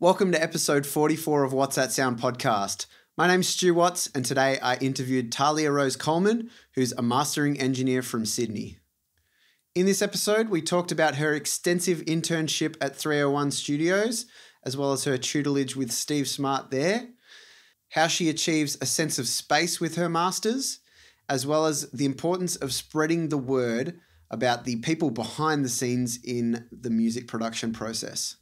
Welcome to episode 44 of What's That Sound podcast. My name's Stu Watts, and today I interviewed Tahlia-Rose Coleman, who's a mastering engineer from Sydney. In this episode, we talked about her extensive internship at 301 Studios, as well as her tutelage with Steve Smart there, how she achieves a sense of space with her masters, as well as the importance of spreading the word about the people behind the scenes in the music production process.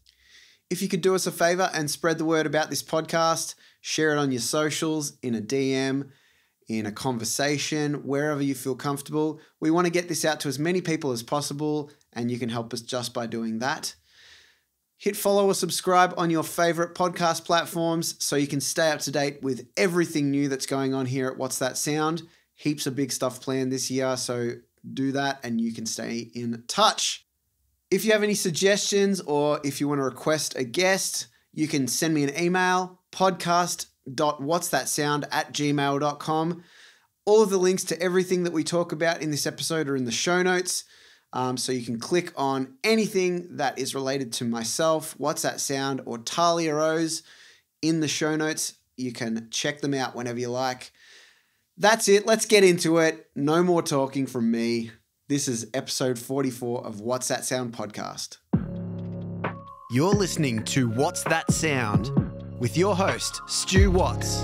If you could do us a favor and spread the word about this podcast, share it on your socials, in a DM, in a conversation, wherever you feel comfortable. We want to get this out to as many people as possible, and you can help us just by doing that. Hit follow or subscribe on your favorite podcast platforms so you can stay up to date with everything new that's going on here at What's That Sound. Heaps of big stuff planned this year, so do that and you can stay in touch. If you have any suggestions or if you want to request a guest, you can send me an email podcast.whatsthatsound at gmail.com. All of the links to everything that we talk about in this episode are in the show notes. Um, so you can click on anything that is related to myself, What's That Sound, or Tahlia-Rose in the show notes. You can check them out whenever you like. That's it. Let's get into it. No more talking from me. This is episode 44 of What's That Sound podcast. You're listening to What's That Sound with your host, Stu Watts.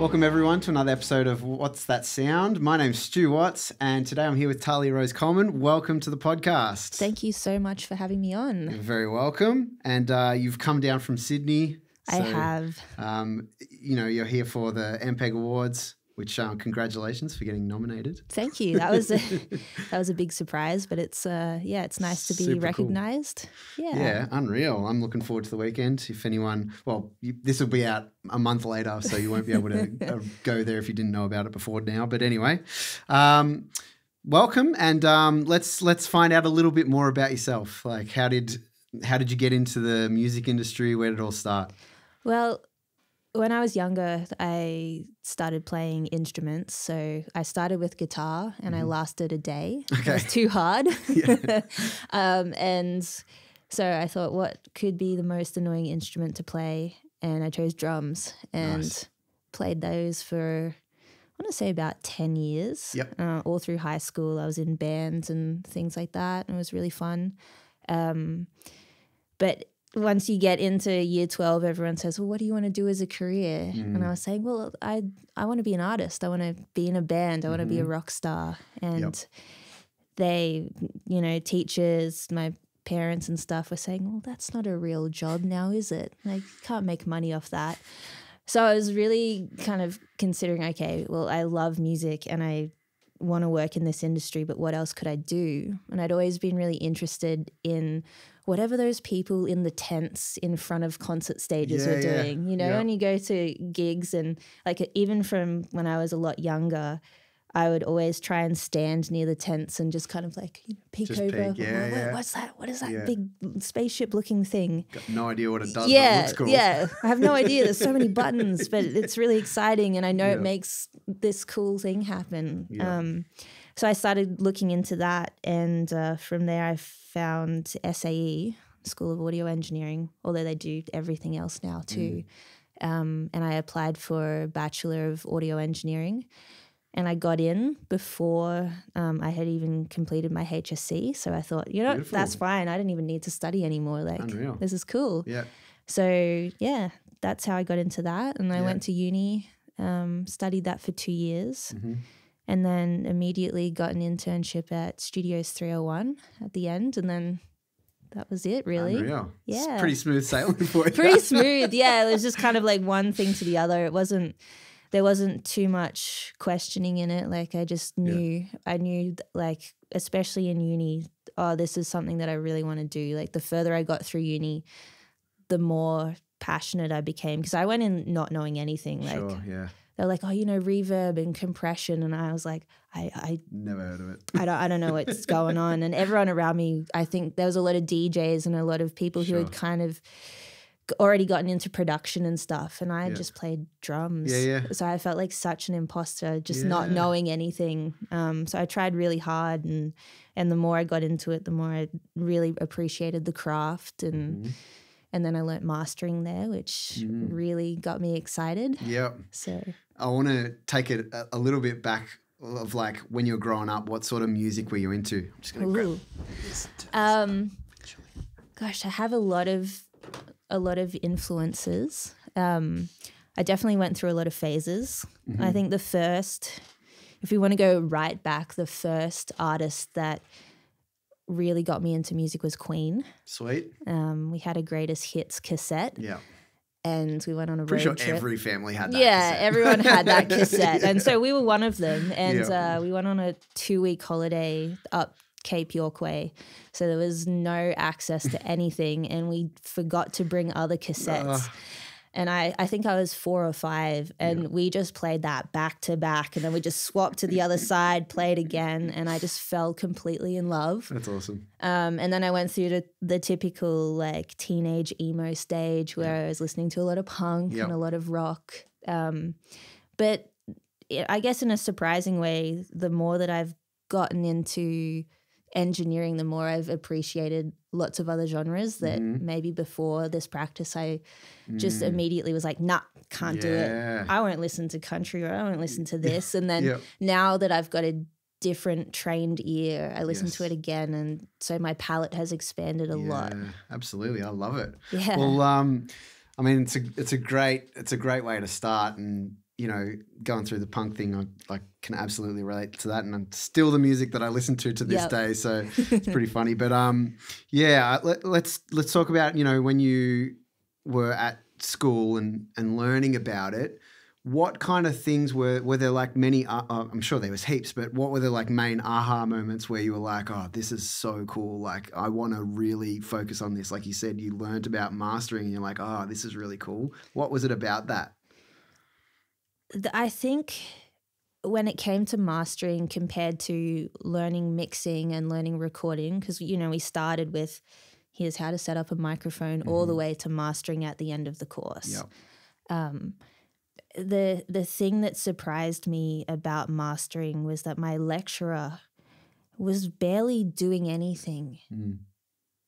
Welcome, everyone, to another episode of What's That Sound? My name's Stu Watts, and today I'm here with Tahlia-Rose Coleman. Welcome to the podcast. Thank you so much for having me on. You're very welcome. And uh, you've come down from Sydney. I have. Um, you know, you're here for the MPEG Awards, which um, congratulations for getting nominated. Thank you. That was a that was a big surprise, but it's uh yeah, it's nice to be Super cool. recognized. Yeah. Yeah, unreal. I'm looking forward to the weekend. If anyone, well, you, this will be out a month later, so you won't be able to uh, go there if you didn't know about it before now. But anyway, um, welcome, and um, let's let's find out a little bit more about yourself. Like, how did how did you get into the music industry? Where did it all start? Well, when I was younger, I started playing instruments. So I started with guitar and I lasted a day. It Okay. was too hard. Um, and so I thought, what could be the most annoying instrument to play? And I chose drums and Nice. played those for, I want to say about 10 years. Yep. Uh, all through high school, I was in bands and things like that. And it was really fun. Um, but once you get into year 12 everyone says well what do you want to do as a career? Mm. and i was saying well i i want to be an artist. I want to be in a band. I want to be a rock star. And they you know teachers my parents and stuff were saying well that's not a real job now is it? Like you can't make money off that. So i was really kind of considering okay well i love music and i want to work in this industry, but what else could I do? And I'd always been really interested in whatever those people in the tents in front of concert stages Yeah, were yeah. doing. You know, Yeah. when you go to gigs and like even from when I was a lot younger, I would always try and stand near the tents and just kind of like you know, peek Just over. peek, yeah, "What- yeah. What's that? What is that Yeah. big spaceship looking thing? Got no idea what it does. yeah, looks cool. yeah. I have no idea. There's so many buttons, but it's really exciting, and I know Yeah. it makes this cool thing happen. Yeah. Um, so I started looking into that, and uh, from there I found SAE, School of Audio Engineering, although they do everything else now too. Um, and I applied for a Bachelor of Audio Engineering. And I got in before um, I had even completed my HSC. So I thought, you know, Beautiful. that's fine. I didn't even need to study anymore. Like, Unreal. this is cool. Yeah. So yeah, that's how I got into that, and I Yeah. went to uni, um, studied that for two years, Mhm. And then immediately got an internship at Studios 301 at the end, and then that was it really. Unreal. It's Yeah. pretty smooth sailing for you. Pretty smooth, yeah. It was just kind of like one thing to the other. It wasn't. There wasn't too much questioning in it. Like I just Yeah. knew, I knew, like especially in uni, oh, this is something that I really want to do. Like the further I got through uni, the more passionate I became because I went in not knowing anything. Like Sure. Yeah. They're like, oh, you know, reverb and compression, and I was like, I, I, Never heard of it. I don't, I don't know what's going on. And everyone around me, I think there was a lot of DJs and a lot of people who had kind of already gotten into production and stuff and I Yeah. just played drums. Yeah, yeah. So I felt like such an imposter just not knowing anything. Um, so I tried really hard and and the more I got into it, the more I really appreciated the craft and Mhm. and then I learnt mastering there, which Mm. really got me excited. Yep. So I want to take it a, a little bit back of like when you were growing up, what sort of music were you into? I'm just gonna grab ooh. Um, gosh, I have a lot of a lot of influences. Um, I definitely went through a lot of phases. Mm-hmm. I think the first, if we want to go right back, the first artist that really got me into music was Queen. Sweet. Um, we had a greatest hits cassette, Yeah. And we went on a Pretty sure road trip. every family had that. yeah, cassette. everyone had that cassette, and so we were one of them. And Yeah. uh, we went on a two-week holiday up Cape York Way, so there was no access to anything, and we forgot to bring other cassettes. Ugh. And I, I think I was four or five, and we just played that back to back, and then we just swapped to the other side, played again, and I just fell completely in love. That's awesome. Um, and then I went through the, the typical like teenage emo stage where I was listening to a lot of punk Yep. and a lot of rock. Um, but I guess in a surprising way, the more that I've gotten into engineering, the more I've appreciated lots of other genres that Mhm. maybe before this practice I just Mm. immediately was like, nah, can't do it. I won't listen to country or I won't listen to this. And then Yep. now that I've got a different trained ear, I listen to it again, and so my palette has expanded a lot. Absolutely. I love it. Yeah, Well, um, I mean, it's a it's a great it's a great way to start, and you know, going through the punk thing, I like can absolutely relate to that, and I'm still the music that I listen to to this Yep. day. So it's pretty funny. But um, yeah, let, let's let's talk about you know when you were at school and and learning about it. What kind of things were were there like many? Uh, uh, I'm sure there was heaps, but what were the like main aha moments where you were like, "Oh, this is so cool! Like, I want to really focus on this." Like you said, you learned about mastering, and you're like, "Oh, this is really cool." What was it about that? Th- I think when it came to mastering compared to learning mixing and learning recording, because you know we started with here's how to set up a microphone all the way to mastering at the end of the course. Yep. um, the the thing that surprised me about mastering was that my lecturer was barely doing anything Mm.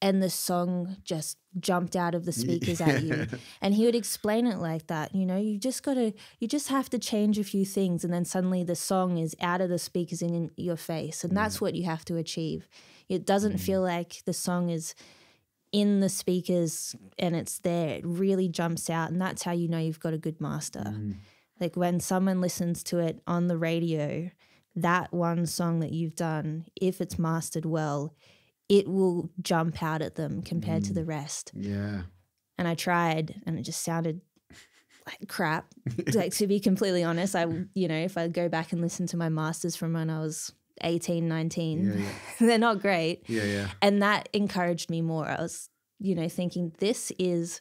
And the song just jumped out of the speakers at you. And he would explain it like that you know you just got to you just have to change a few things and then suddenly the song is out of the speakers in your face. And that's what you have to achieve. It doesn't feel like the song is in the speakers and it's there. It really jumps out and that's how you know you've got a good master. Mm. like when someone listens to it on the radio that one song that you've done if it's mastered well it will jump out at them compared to the rest Yeah. and I tried and it just sounded like crap. like to be completely honest, I you know, if I go back and listen to my masters from when I was 18, 19, Yeah, yeah. they're not great. Yeah, yeah. And that encouraged me more. I was, you know, thinking this is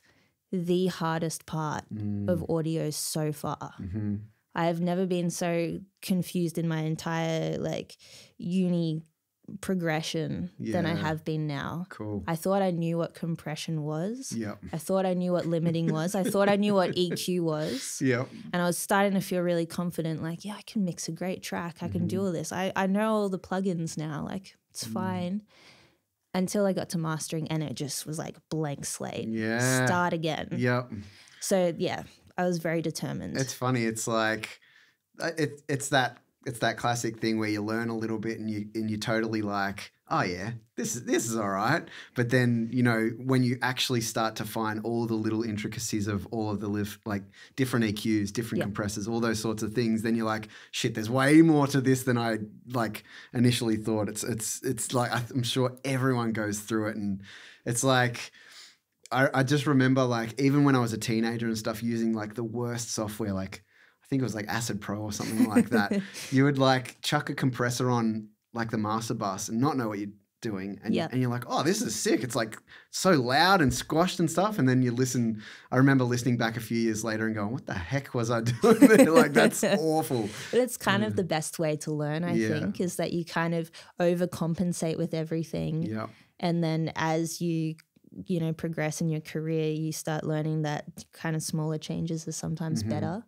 the hardest part Mm. of audio so far. hmm I have never been so confused in my entire like uni progression than I have been now. Cool. I thought I knew what compression was. Yep. I thought I knew what limiting was. I thought I knew what EQ was. Yeah. And I was starting to feel really confident like, yeah, I can mix a great track. I can Mm-hmm. do all this. I, I know all the plugins now. Like, it's Mm. fine. Until I got to mastering and it just was like blank slate. Yeah. Start again. Yep. So, yeah, I was very determined. It's funny. It's like uh, it, it's that it's that classic thing where you learn a little bit and you and you totally like, oh yeah, this is this is all right. But then you know when you actually start to find all the little intricacies of all of the live like different EQs, different Yeah. compressors, all those sorts of things, then you're like, shit, there's way more to this than I like initially thought. It's it's it's like I'm sure everyone goes through it, and it's like. I, I just remember like even when I was a teenager and stuff using like the worst software like think it was like Acid Pro or something like that. you would like chuck a compressor on like the master bus and not know what you're doing and, Yeah. and you're like oh this is sick it's like so loud and squashed and stuff and then you listen I remember listening back a few years later and going what the heck was I doing there like that's awful But it's kind of the best way to learn, I Yeah. think, is that you kind of overcompensate with everything. yeah And then as you you know progress in your career, you start learning that kind of smaller changes are sometimes better.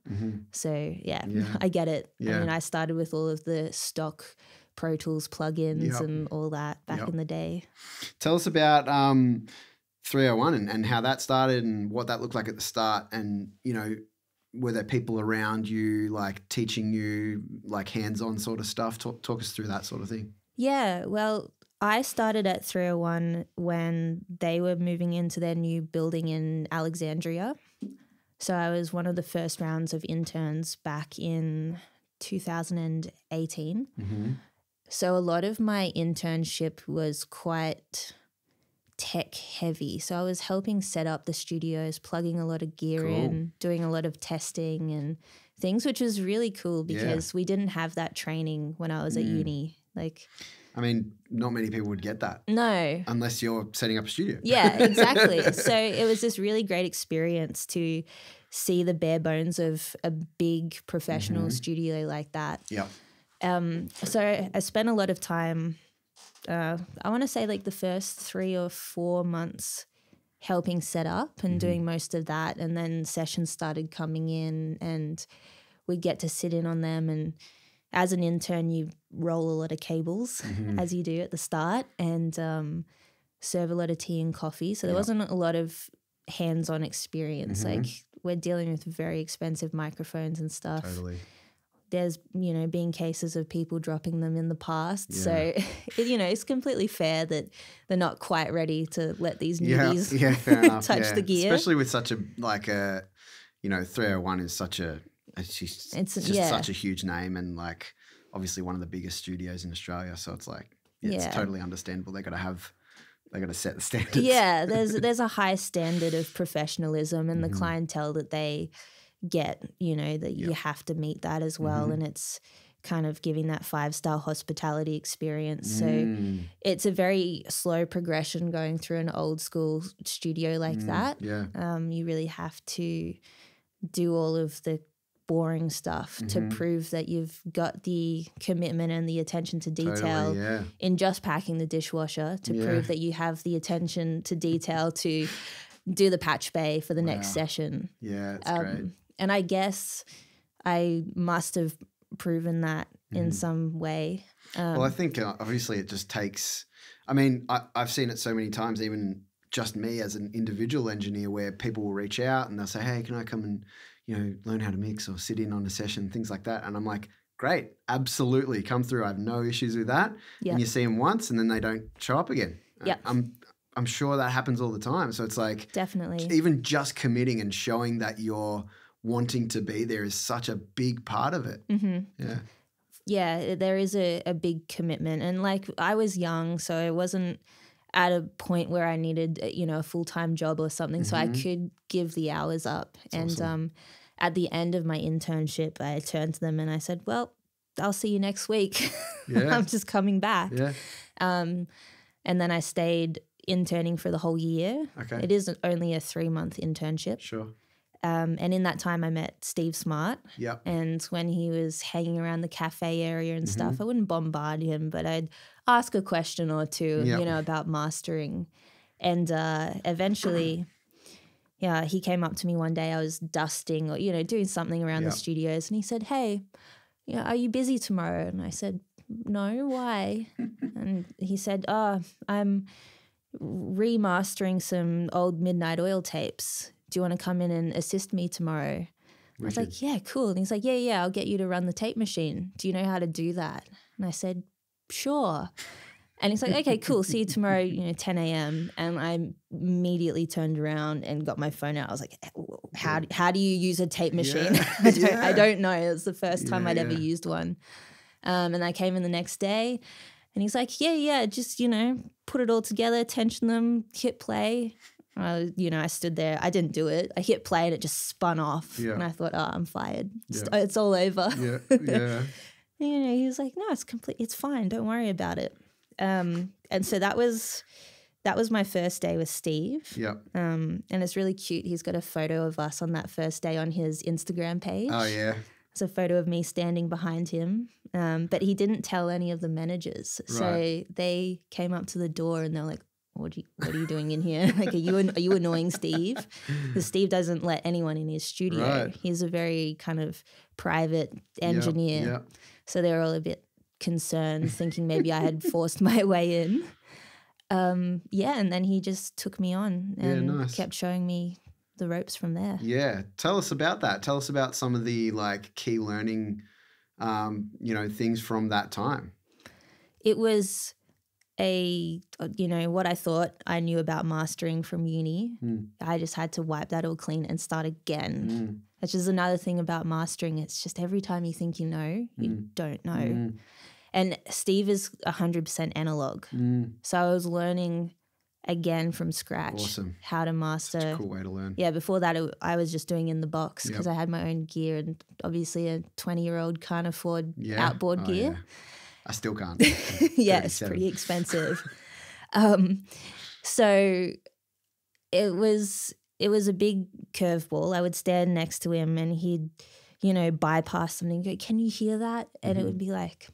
So yeah. Yeah. I get it. I mean, I started with all of the stock Pro Tools plugins Yep. and all that back Yep. in the day. Tell us about um, 301 and, and how that started and what that looked like at the start. And, you know, were there people around you like teaching you like hands on sort of stuff? Talk, talk us through that sort of thing. Yeah, well, I started at 301 when they were moving into their new building in Alexandria. So I was one of the first rounds of interns back in 2018. Mm-hmm. So a lot of my internship was quite tech heavy. So I was helping set up the studios, plugging a lot of gear Cool. in, doing a lot of testing and things, which was really cool Yeah. because we didn't have that training when I was at Mm. uni. Like, I mean, not many people would get that no. unless you're setting up a studio. Yeah, exactly. so it was this really great experience to see the bare bones of a big professional Mm-hmm. studio like that. Yep. Um, so I spent a lot of time. Uh, I want to say like the first three or four months helping set up Mm-hmm. and doing most of that, and then sessions started coming in, and we'd get to sit in on them. And as an intern, you roll a lot of cables Mm-hmm. as you do at the start, and um, serve a lot of tea and coffee. So there Yep. wasn't a lot of hands-on experience. Mhm. Like we're dealing with very expensive microphones and stuff Totally. there's you know been cases of people dropping them in the past Yeah. so it, you know it's completely fair that they're not quite ready to let these newbies yeah, enough. touch yeah. the gear especially with such a like a, you know, 301 is such a, it's just, It's- just yeah. such a huge name and like obviously one of the biggest studios in Australia. So it's like it's Yeah. totally understandable. They got to have, they got to set the standards. yeah there's there's a high standard of professionalism and Mhm. the clientele that they get you know that you have to meet that as well Mhm. and it's kind of giving that five star hospitality experience so Mm, it's a very slow progression going through an old school studio like mm, that Yeah. um, you really have to do all of the boring stuff Mhm. to prove that you've got the commitment and the attention to detail Totally, yeah. in just packing the dishwasher to Yeah. prove that you have the attention to detail to do the patch bay for the next session. Yeah. Um, great. And I guess I must have proven that in Mhm. some way. Um, Well, I think uh, obviously it just takes. I mean, I, I've seen it so many times, even just me as an individual engineer, where people will reach out and they'll say, "Hey, can I come and you know learn how to mix or sit in on a session, things like that?" And I'm like, "Great, absolutely, come through. I have no issues with that." Yeah. And you see them once, and then they don't show up again. Yep. I'm I'm sure that happens all the time. So it's like definitely. even just committing and showing that you're wanting to be there is such a big part of it. hmm Yeah. yeah, there is a, a big commitment. And like I was young, so it wasn't at a point where I needed, uh, you know, a full time job or something. So I Mhm. could give the hours up. and awesome. um, at the end of my internship, I turned to them and I said, Well, I'll see you next week. Yeah. I'm just coming back. Yeah. Um, and then I stayed interning for the whole year. Okay. It is only a three month internship. Sure. Um, and in that time, I met Steve Smart. Yep. And when he was hanging around the cafe area and Mm-hmm. stuff, I wouldn't bombard him, but I'd ask a question or two, Yep. you know, about mastering. And uh, eventually, yeah, he came up to me one day. I was dusting or, you know, doing something around Yep. the studios. And he said, Hey, you know, are you busy tomorrow? And I said, No, why? and he said, Oh, I'm remastering some old Midnight Oil tapes. Do you want to come in and assist me tomorrow? I was like, yeah, cool. And he's like, yeah, yeah, I'll get you to run the tape machine. Do you know how to do that? And I said, sure. And he's like, okay, cool. See you tomorrow, you know, 10 a.m. And I immediately turned around and got my phone out. I was like, how, how do you use a tape machine? Yeah. I, don't, Yeah. I don't know. It was the first time Yeah, I'd ever used one. Um, and I came in the next day and he's like, yeah, yeah, just, you know, put it all together, tension them, hit play. Uh, you know, I stood there. I didn't do it. I hit play and it just spun off. And I thought, oh, I'm fired. It's, it's all over. yeah, yeah. You know, he was like, no, it's complete. It's fine. Don't worry about it. Um, and so that was that was my first day with Steve. Yep. Um, and it's really cute. He's got a photo of us on that first day on his Instagram page. Oh yeah. It's a photo of me standing behind him. Um, but he didn't tell any of the managers. So Right. they came up to the door and they're like, what are you, what are you doing in here? like, are you are you annoying Steve? Because Steve doesn't let anyone in his studio. Right. He's a very kind of private engineer, Yeah. So they were all a bit concerned, thinking maybe I had forced my way in. Um, yeah, and then he just took me on Yeah, and nice. kept showing me the ropes from there. Yeah. Tell us about that. Tell us about some of the like key learning, um, you know, things from that time. it was a you know what I thought I knew about mastering from uni. Mm. I just had to wipe that all clean and start again. Mm. Which is another thing about mastering. It's just every time you think you know, you Mm. don't know. Mm. And Steve is hundred percent analog, Mm. so I was learning again from scratch Awesome. how to master. Cool way to learn. Yeah, before that, it, I was just doing in the box because Yep. I had my own gear, and obviously a twenty-year-old can't afford Yeah. outboard Oh, gear. yeah. I still can't. yeah, it's pretty expensive. um, so it was it was a big curveball. I would stand next to him and he'd, you know, bypass something. and Go, can you hear that? And it mm-hmm. would be like.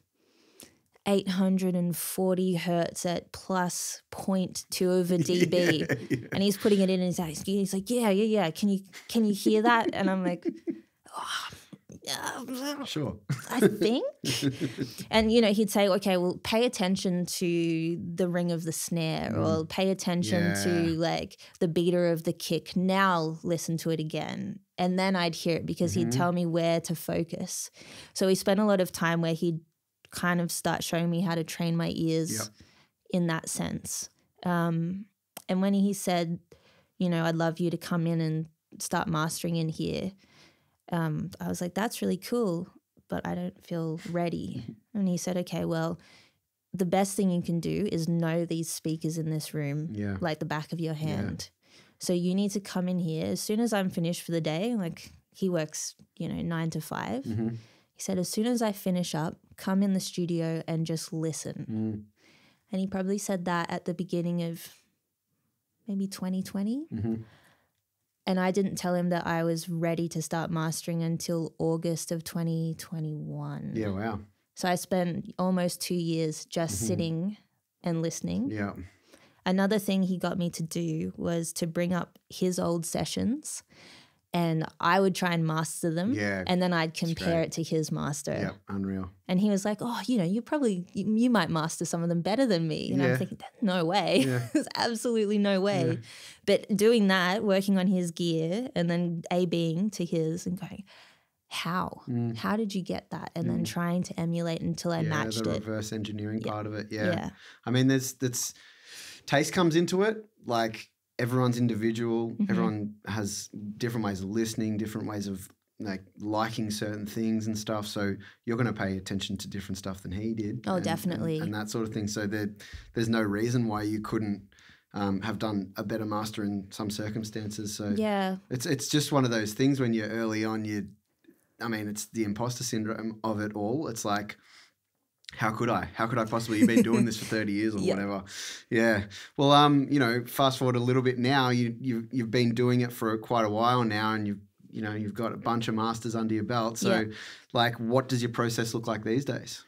840 hertz at plus 0.2 over dB Yeah, yeah. and he's putting it in his eyes he's like yeah yeah yeah can you can you hear that and i'm like oh, yeah, Sure. I think. and you know, he'd say, okay, well, pay attention to the ring of the snare or pay attention to Mm. Like the beater of the kick. Now listen to it again. And then I'd hear it because he'd Mhm. tell me where to focus. So we spent a lot of time where he'd kind of start showing me how to train my ears Yep. in that sense. Um, and when he said, you know, I'd love you to come in and start mastering in here, um, I was like, that's really cool, but I don't feel ready. and he said, okay, well, the best thing you can do is know these speakers in this room Yeah. like the back of your hand. So you need to come in here as soon as I'm finished for the day. Like he works, you know, nine to 5 hmm He said, as soon as I finish up, come in the studio and just listen. Mm. And he probably said that at the beginning of maybe 2020. hmm And I didn't tell him that I was ready to start mastering until August of 2021. Yeah. Wow. So I spent almost two years just Mhm. sitting and listening. Yeah. Another thing he got me to do was to bring up his old sessions and I would try and master them. Yeah. And then I'd compare it to his master. Yeah. Unreal. And he was like, Oh, you know, you probably, you, you might master some of them better than me. And Yeah. I'm thinking, No way. Yeah. There's absolutely no way. Yeah. But doing that, working on his gear and then A being to his and going, How? Mm. How did you get that? And then trying to emulate until I yeah, matched the it. reverse engineering part of it. Yeah. Yeah. I mean, there's that's taste comes into it. Like everyone's individual. Mhm. Everyone has different ways of listening, different ways of like liking certain things and stuff. So you're going to pay attention to different stuff than he did. Oh, and- and- definitely. and, that sort of thing. So there, there's no reason why you couldn't um, have done a better master in some circumstances. So Yeah. it's it's just one of those things when you're early on. You, I mean, it's the imposter syndrome of it all. It's like, how could I? How could I possibly? You've been doing this for thirty years or Yeah. whatever. Yeah. Well, um, you know, fast forward a little bit now. You you you've been doing it for quite a while now, and you've you know you've got a bunch of masters under your belt. So, Yeah. like, what does your process look like these days?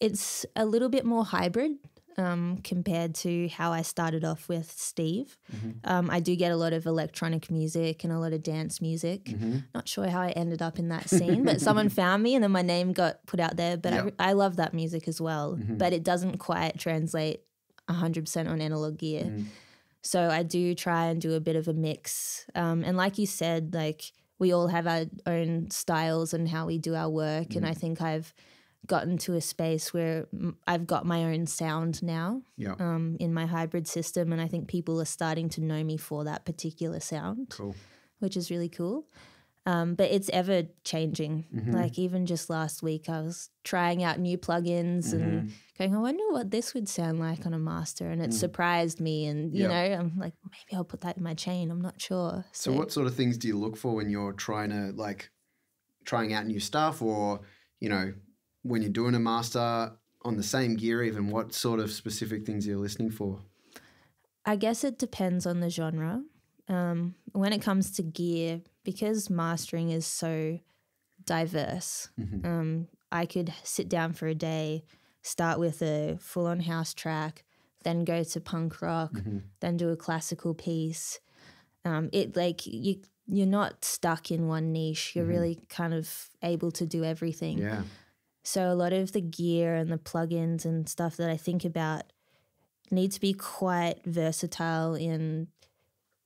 It's a little bit more hybrid um, compared to how I started off with Steve. Mm-hmm. Um, I do get a lot of electronic music and a lot of dance music. Mm-hmm. Not sure how I ended up in that scene, but someone found me and then my name got put out there. But Yep. I, I love that music as well, Mhm. but it doesn't quite translate 100% on analog gear. Mm. So I do try and do a bit of a mix. Um, and like you said, like we all have our own styles and how we do our work. And I think I've gotten to a space where mm, I've got my own sound now Yeah. um, in my hybrid system. And I think people are starting to know me for that particular sound, Cool. which is really cool. Um, but it's ever changing. Mhm. Like even just last week, I was trying out new plugins and Mhm. going, I wonder what this would sound like on a master. And it surprised me. And, you Mm. Yeah. know, I'm like, maybe I'll put that in my chain. I'm not sure. So, what sort of things do you look for when you're trying to like trying out new stuff, or you know, when you're doing a master on the same gear? Even what sort of specific things you're listening for? I guess it depends on the genre. Um, when it comes to gear, because mastering is so diverse, Mhm. um, I could sit down for a day, start with a full on house track, then go to punk rock, Mm-hmm. then do a classical piece. Um, it like you you're not stuck in one niche. You're really kind of able to do everything. Mm-hmm. Yeah. So a lot of the gear and the plugins and stuff that I think about need to be quite versatile in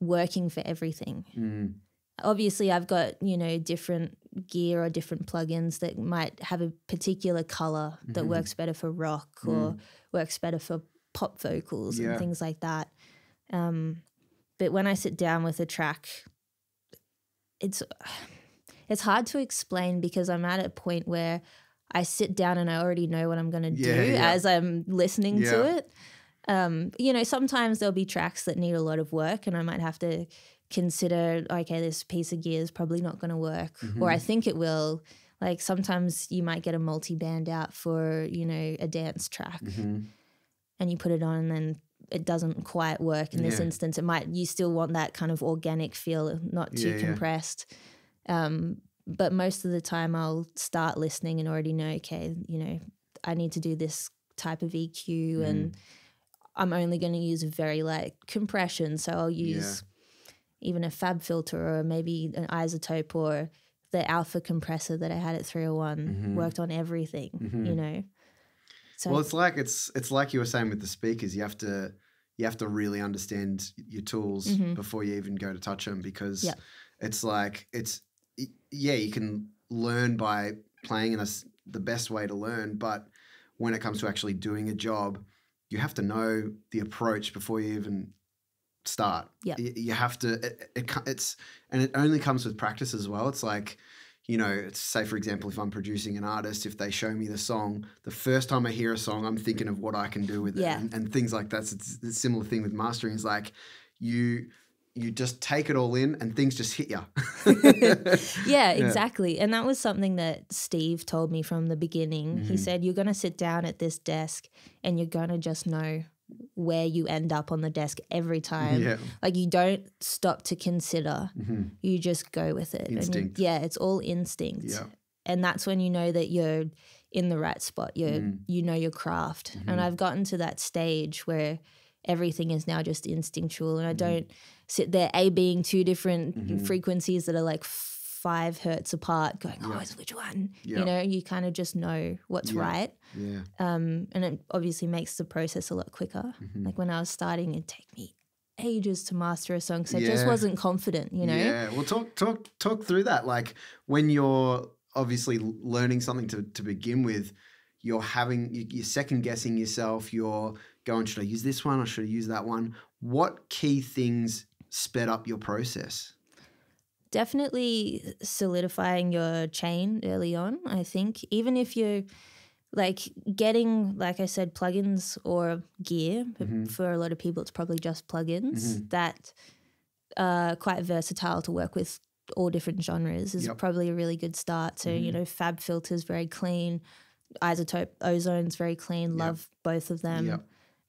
working for everything. Mm. Obviously, I've got, you know, different gear or different plugins that might have a particular color that Mm-hmm. works better for rock or works better for pop vocals Mm. Yeah. and things like that. Um, but when I sit down with a track, it's it's hard to explain because I'm at a point where I sit down and I already know what I'm going to Yeah, do yeah. as I'm listening Yeah. to it. Um, you know, sometimes there'll be tracks that need a lot of work, and I might have to consider, okay, this piece of gear is probably not going to work, Mm-hmm. or I think it will. Like sometimes you might get a multi band out for, you know, a dance track Mm-hmm. and you put it on and then it doesn't quite work in this instance. It might, you still want that kind of organic feel, not too compressed. Um, but most of the time I'll start listening and already know, okay, you know, I need to do this type of EQ Mm. and I'm only going to use a very light compression. So I'll use even a FabFilter or maybe an iZotope or the alpha compressor that I had at 301 worked on everything, you know. So. Well, it's like it's it's like you were saying with the speakers. You have to you have to really understand your tools before you even go to touch them because Mm-hmm. It's like it's yeah you can learn by playing and that's the best way to learn. But when it comes to actually doing a job, you have to know the approach before you even start. Yeah. You have to. It, it, it's and it only comes with practice as well. It's like you know, it's, say for example, if I'm producing an artist, if they show me the song, the first time I hear a song, I'm thinking of what I can do with Yeah. it, and, and things like that. So It's a similar thing with mastering. Is like you you just take it all in, and things just hit you. yeah, exactly. And that was something that Steve told me from the beginning. Mm-hmm. He said, You're going to sit down at this desk and you're going to just know where you end up on the desk every time. Yeah. Like you don't stop to consider, you just go with it. And you- Instinct. yeah, it's all instinct. Yeah. And that's when you know that you're in the right spot. You're, Mm. You know your craft. Mm-hmm. And I've gotten to that stage where everything is now just instinctual and I Mm-hmm. don't sit there A being two different frequencies that are like five hertz apart going, oh, it's which one? Yeah. You know, you kind of just know what's Yeah. right. yeah. Um, and it obviously makes the process a lot quicker. Mm-hmm. Like when I was starting, it'd take me ages to master a song because I just wasn't confident, you know? Yeah. Well, talk talk talk through that. Like when you're obviously learning something to to begin with, you're having you- you're second guessing yourself. You're going, should I use this one or should I use that one? What key things sped up your process? definitely solidifying your chain early on i think even if you're like getting like i said plugins or gear Mm-hmm. for a lot of people it's probably just plugins that are quite versatile to work with all different genres is Yep. probably a really good start so Mm-hmm. you know FabFilters very clean iZotope Ozone's very clean love both of them Yep.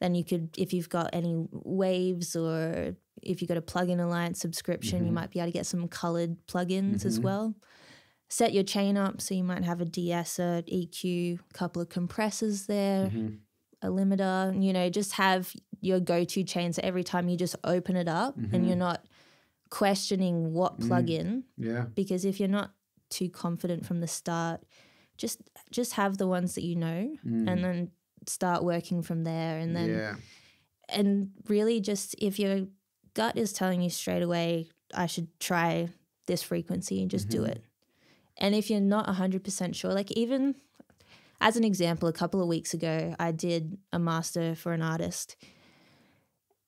then you could if you've got any waves or if you've got a plugin alliance subscription Mm-hmm. you might be able to get some colored plugins as well set your chain up so you might have a de-esser eq couple of compressors there Mm-hmm. a limiter you know just have your go-to chain so every time you just open it up Mm-hmm. and you're not questioning what Mm. plugin Yeah. because if you're not too confident from the start just just have the ones that you know and then start working from there and then Mm. yeah. and really just if your gut is telling you straight away i should try this frequency and just do mm-hmm. it and if you're not 100% sure like even as an example a couple of weeks ago i did a master for an artist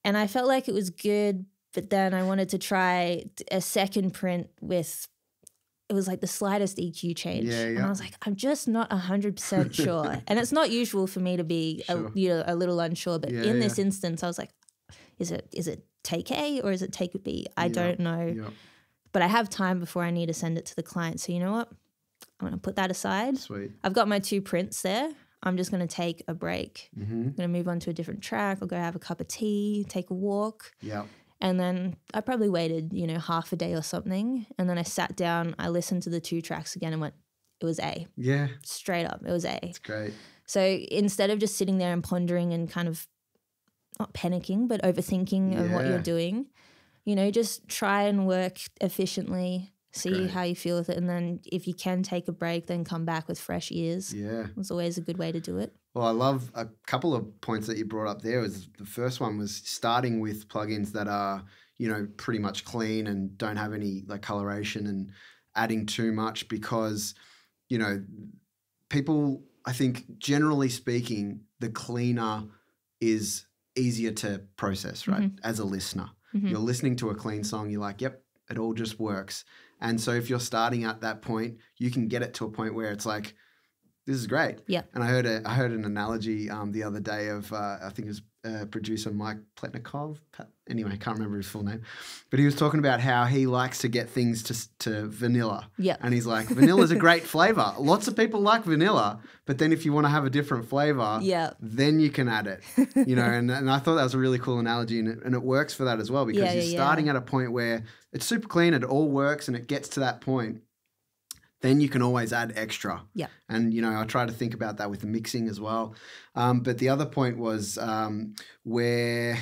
and i felt like it was good but then i wanted to try a second print with it was like the slightest EQ change. Yeah, And. I was like, I'm just not 100% sure. and it's not usual for me to be Sure. a, you know, a little unsure. But Yeah, in yeah. this instance, I was like, is it is it take A or is it take B? I don't know. Yeah. But I have time before I need to send it to the client. So you know what? I'm going to put that aside. Sweet. I've got my two prints there. I'm just going to take a break. Mm-hmm. I'm going to move on to a different track. I'll go have a cup of tea, take a walk. Yeah. And then I probably waited, you know, half a day or something. And then I sat down, I listened to the two tracks again and went, it was A. Yeah. Straight up, it was A. It's great. So instead of just sitting there and pondering and kind of not panicking, but overthinking of what you're doing. You know, just try and work efficiently, see Great. how you feel with it. And then if you can take a break, then come back with fresh ears. Yeah. It's always a good way to do it. Well, I love a couple of points that you brought up there. Was the first one was starting with plugins that are you know pretty much clean and don't have any like coloration and adding too much because you know people. I think generally speaking, the cleaner is easier to process, right? As a listener, Mhm. you're listening to a clean song, you're like, "Yep, it all just works." And so if you're starting at that point, you can get it to a point where it's like, "This is great." Yeah. And I heard a I heard an analogy um, the other day of uh, I think it was uh, producer Mike Plotnikov. Anyway, I can't remember his full name, but he was talking about how he likes to get things to to vanilla. Yeah. And he's like, vanilla's a great flavor. Lots of people like vanilla, but then if you want to have a different flavor, Yeah. then you can add it. You know, and, and I thought that was a really cool analogy, and it, and it works for that as well because Yeah, you're yeah, yeah. starting at a point where it's super clean, it all works, and it gets to that point. Then you can always add extra. Yeah. And, you know, I try to think about that with the mixing as well. Um, but the other point was um, where.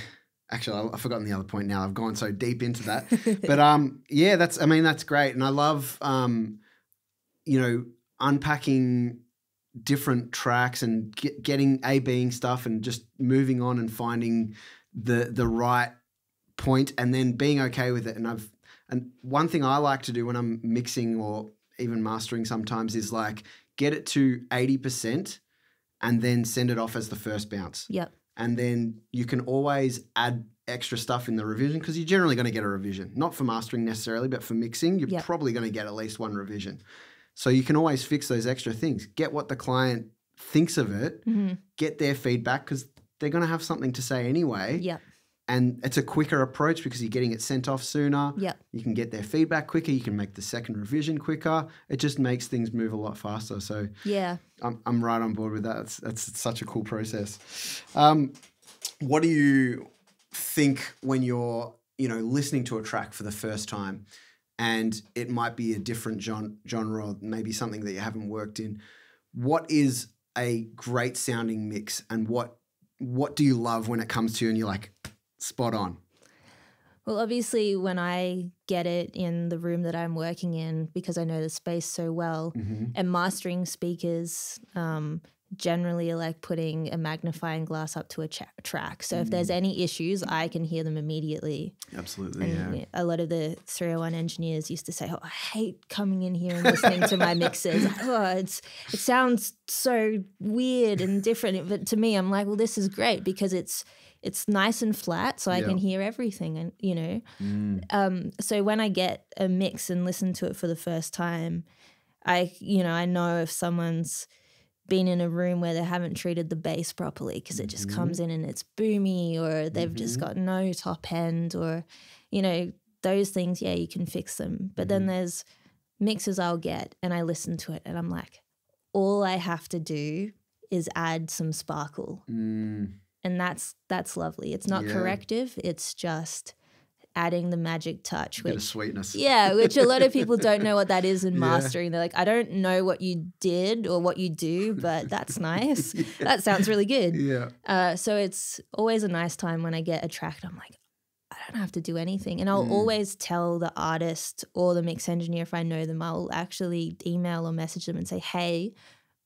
Actually, I've forgotten the other point now. I've gone so deep into that. but um, yeah, that's. I mean, that's great, and I love um, you know, unpacking different tracks and get, getting A being stuff and just moving on and finding the the right point and then being okay with it. And I've and one thing I like to do when I'm mixing or even mastering sometimes is like get it to 80% and then send it off as the first bounce. Yep. And then you can always add extra stuff in the revision because you're generally going to get a revision. Not for mastering necessarily, but for mixing, you're Yep. probably going to get at least one revision. So you can always fix those extra things. Get what the client thinks of it, hmm get their feedback because they're going to have something to say anyway. Yep. And it's a quicker approach because you're getting it sent off sooner. Yep. You can get their feedback quicker. You can make the second revision quicker. It just makes things move a lot faster. So Yeah. I'm, I'm right on board with that. That's, that's such a cool process. Um, what do you think when you're, you know, listening to a track for the first time and it might be a different gen- genre, or maybe something that you haven't worked in? What is a great sounding mix and what what do you love when it comes to you and you're like spot on? Well, obviously, when I get it in the room that I'm working in, because I know the space so well, Mm-hmm. and mastering speakers um, generally are like putting a magnifying glass up to a cha- track. So if Mm. there's any issues, I can hear them immediately. Absolutely, And a lot of the 301 engineers used to say, "Oh, I hate coming in here and listening to my mixes. Oh, it's it sounds so weird and different." But to me, I'm like, "Well, this is great because it's it's nice and flat, so I Yeah. can hear everything." And you know, Mm. um, so when I get a mix and listen to it for the first time, I you know I know if someone's been in a room where they haven't treated the bass properly because it just comes in and it's boomy or they've just got no top end or you know those things yeah you can fix them but then there's mixes I'll get and I listen to it and I'm like all I have to do is add some sparkle Mm. And that's that's lovely it's not Yeah. corrective it's just adding the magic touch Bit of which sweetness. yeah, which a lot of people don't know what that is in Yeah. mastering. They're like, I don't know what you did or what you do, but that's nice. That sounds really good. Yeah. Uh, so it's always a nice time when I get a track I'm like, I don't have to do anything. And I'll Mm. always tell the artist or the mix engineer if I know them, I'll actually email or message them and say, hey,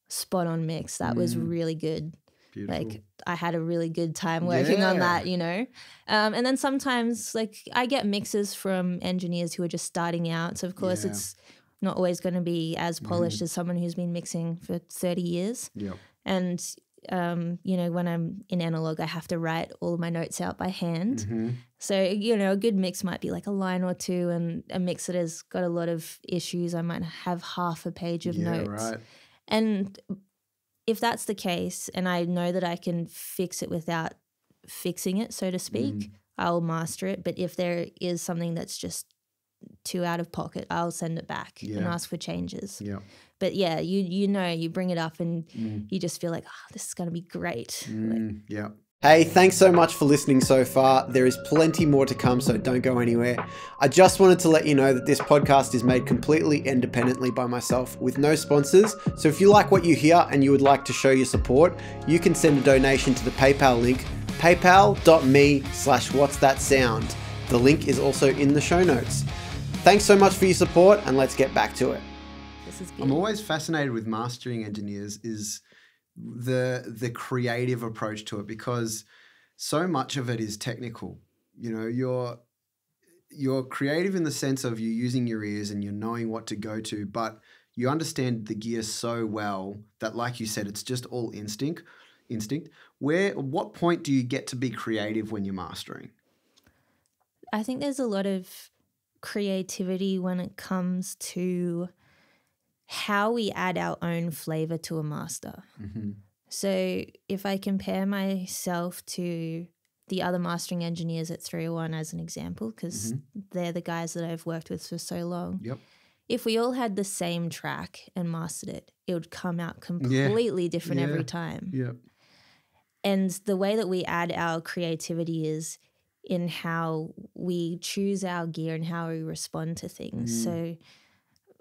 spot on mix. That was Mm. really good. Beautiful. Like I had a really good time working on that, you know. Um, and then sometimes, like I get mixes from engineers who are just starting out. So of course, Yeah. it's not always going to be as polished as someone who's been mixing for thirty years. Yep. And um, you know, when I'm in analog, I have to write all of my notes out by hand. Mhm. So you know, a good mix might be like a line or two, and a mix that has got a lot of issues, I might have half a page of yeah, notes. right. And if that's the case, and I know that I can fix it without fixing it, so to speak, Mm. I'll master it. But if there is something that's just too out of pocket, I'll send it back and ask for changes. Yeah. But yeah, you you know, you bring it up and Mm. you just feel like, oh, this is gonna be great. Like, Mm, yeah. Hey, thanks so much for listening so far. There is plenty more to come, so don't go anywhere. I just wanted to let you know that this podcast is made completely independently by myself with no sponsors. So if you like what you hear and you would like to show your support, you can send a donation to the PayPal link paypal.me slash what's that sound. The link is also in the show notes. Thanks so much for your support and let's get back to it. This is. I'm always fascinated with mastering engineers is the the creative approach to it because so much of it is technical. You know, you're you're creative in the sense of you're using your ears and you're knowing what to go to, but you understand the gear so well that like you said it's just all instinct instinct where what point do you get to be creative when you're mastering I think there's a lot of creativity when it comes to how we add our own flavor to a master. mm-hmm. So if I compare myself to the other mastering engineers at 301 as an example, because they're the guys that I've worked with for so long. yep If we all had the same track and mastered it, it would come out completely different Yeah. every time. yep And the way that we add our creativity is in how we choose our gear and how we respond to things. Mm. So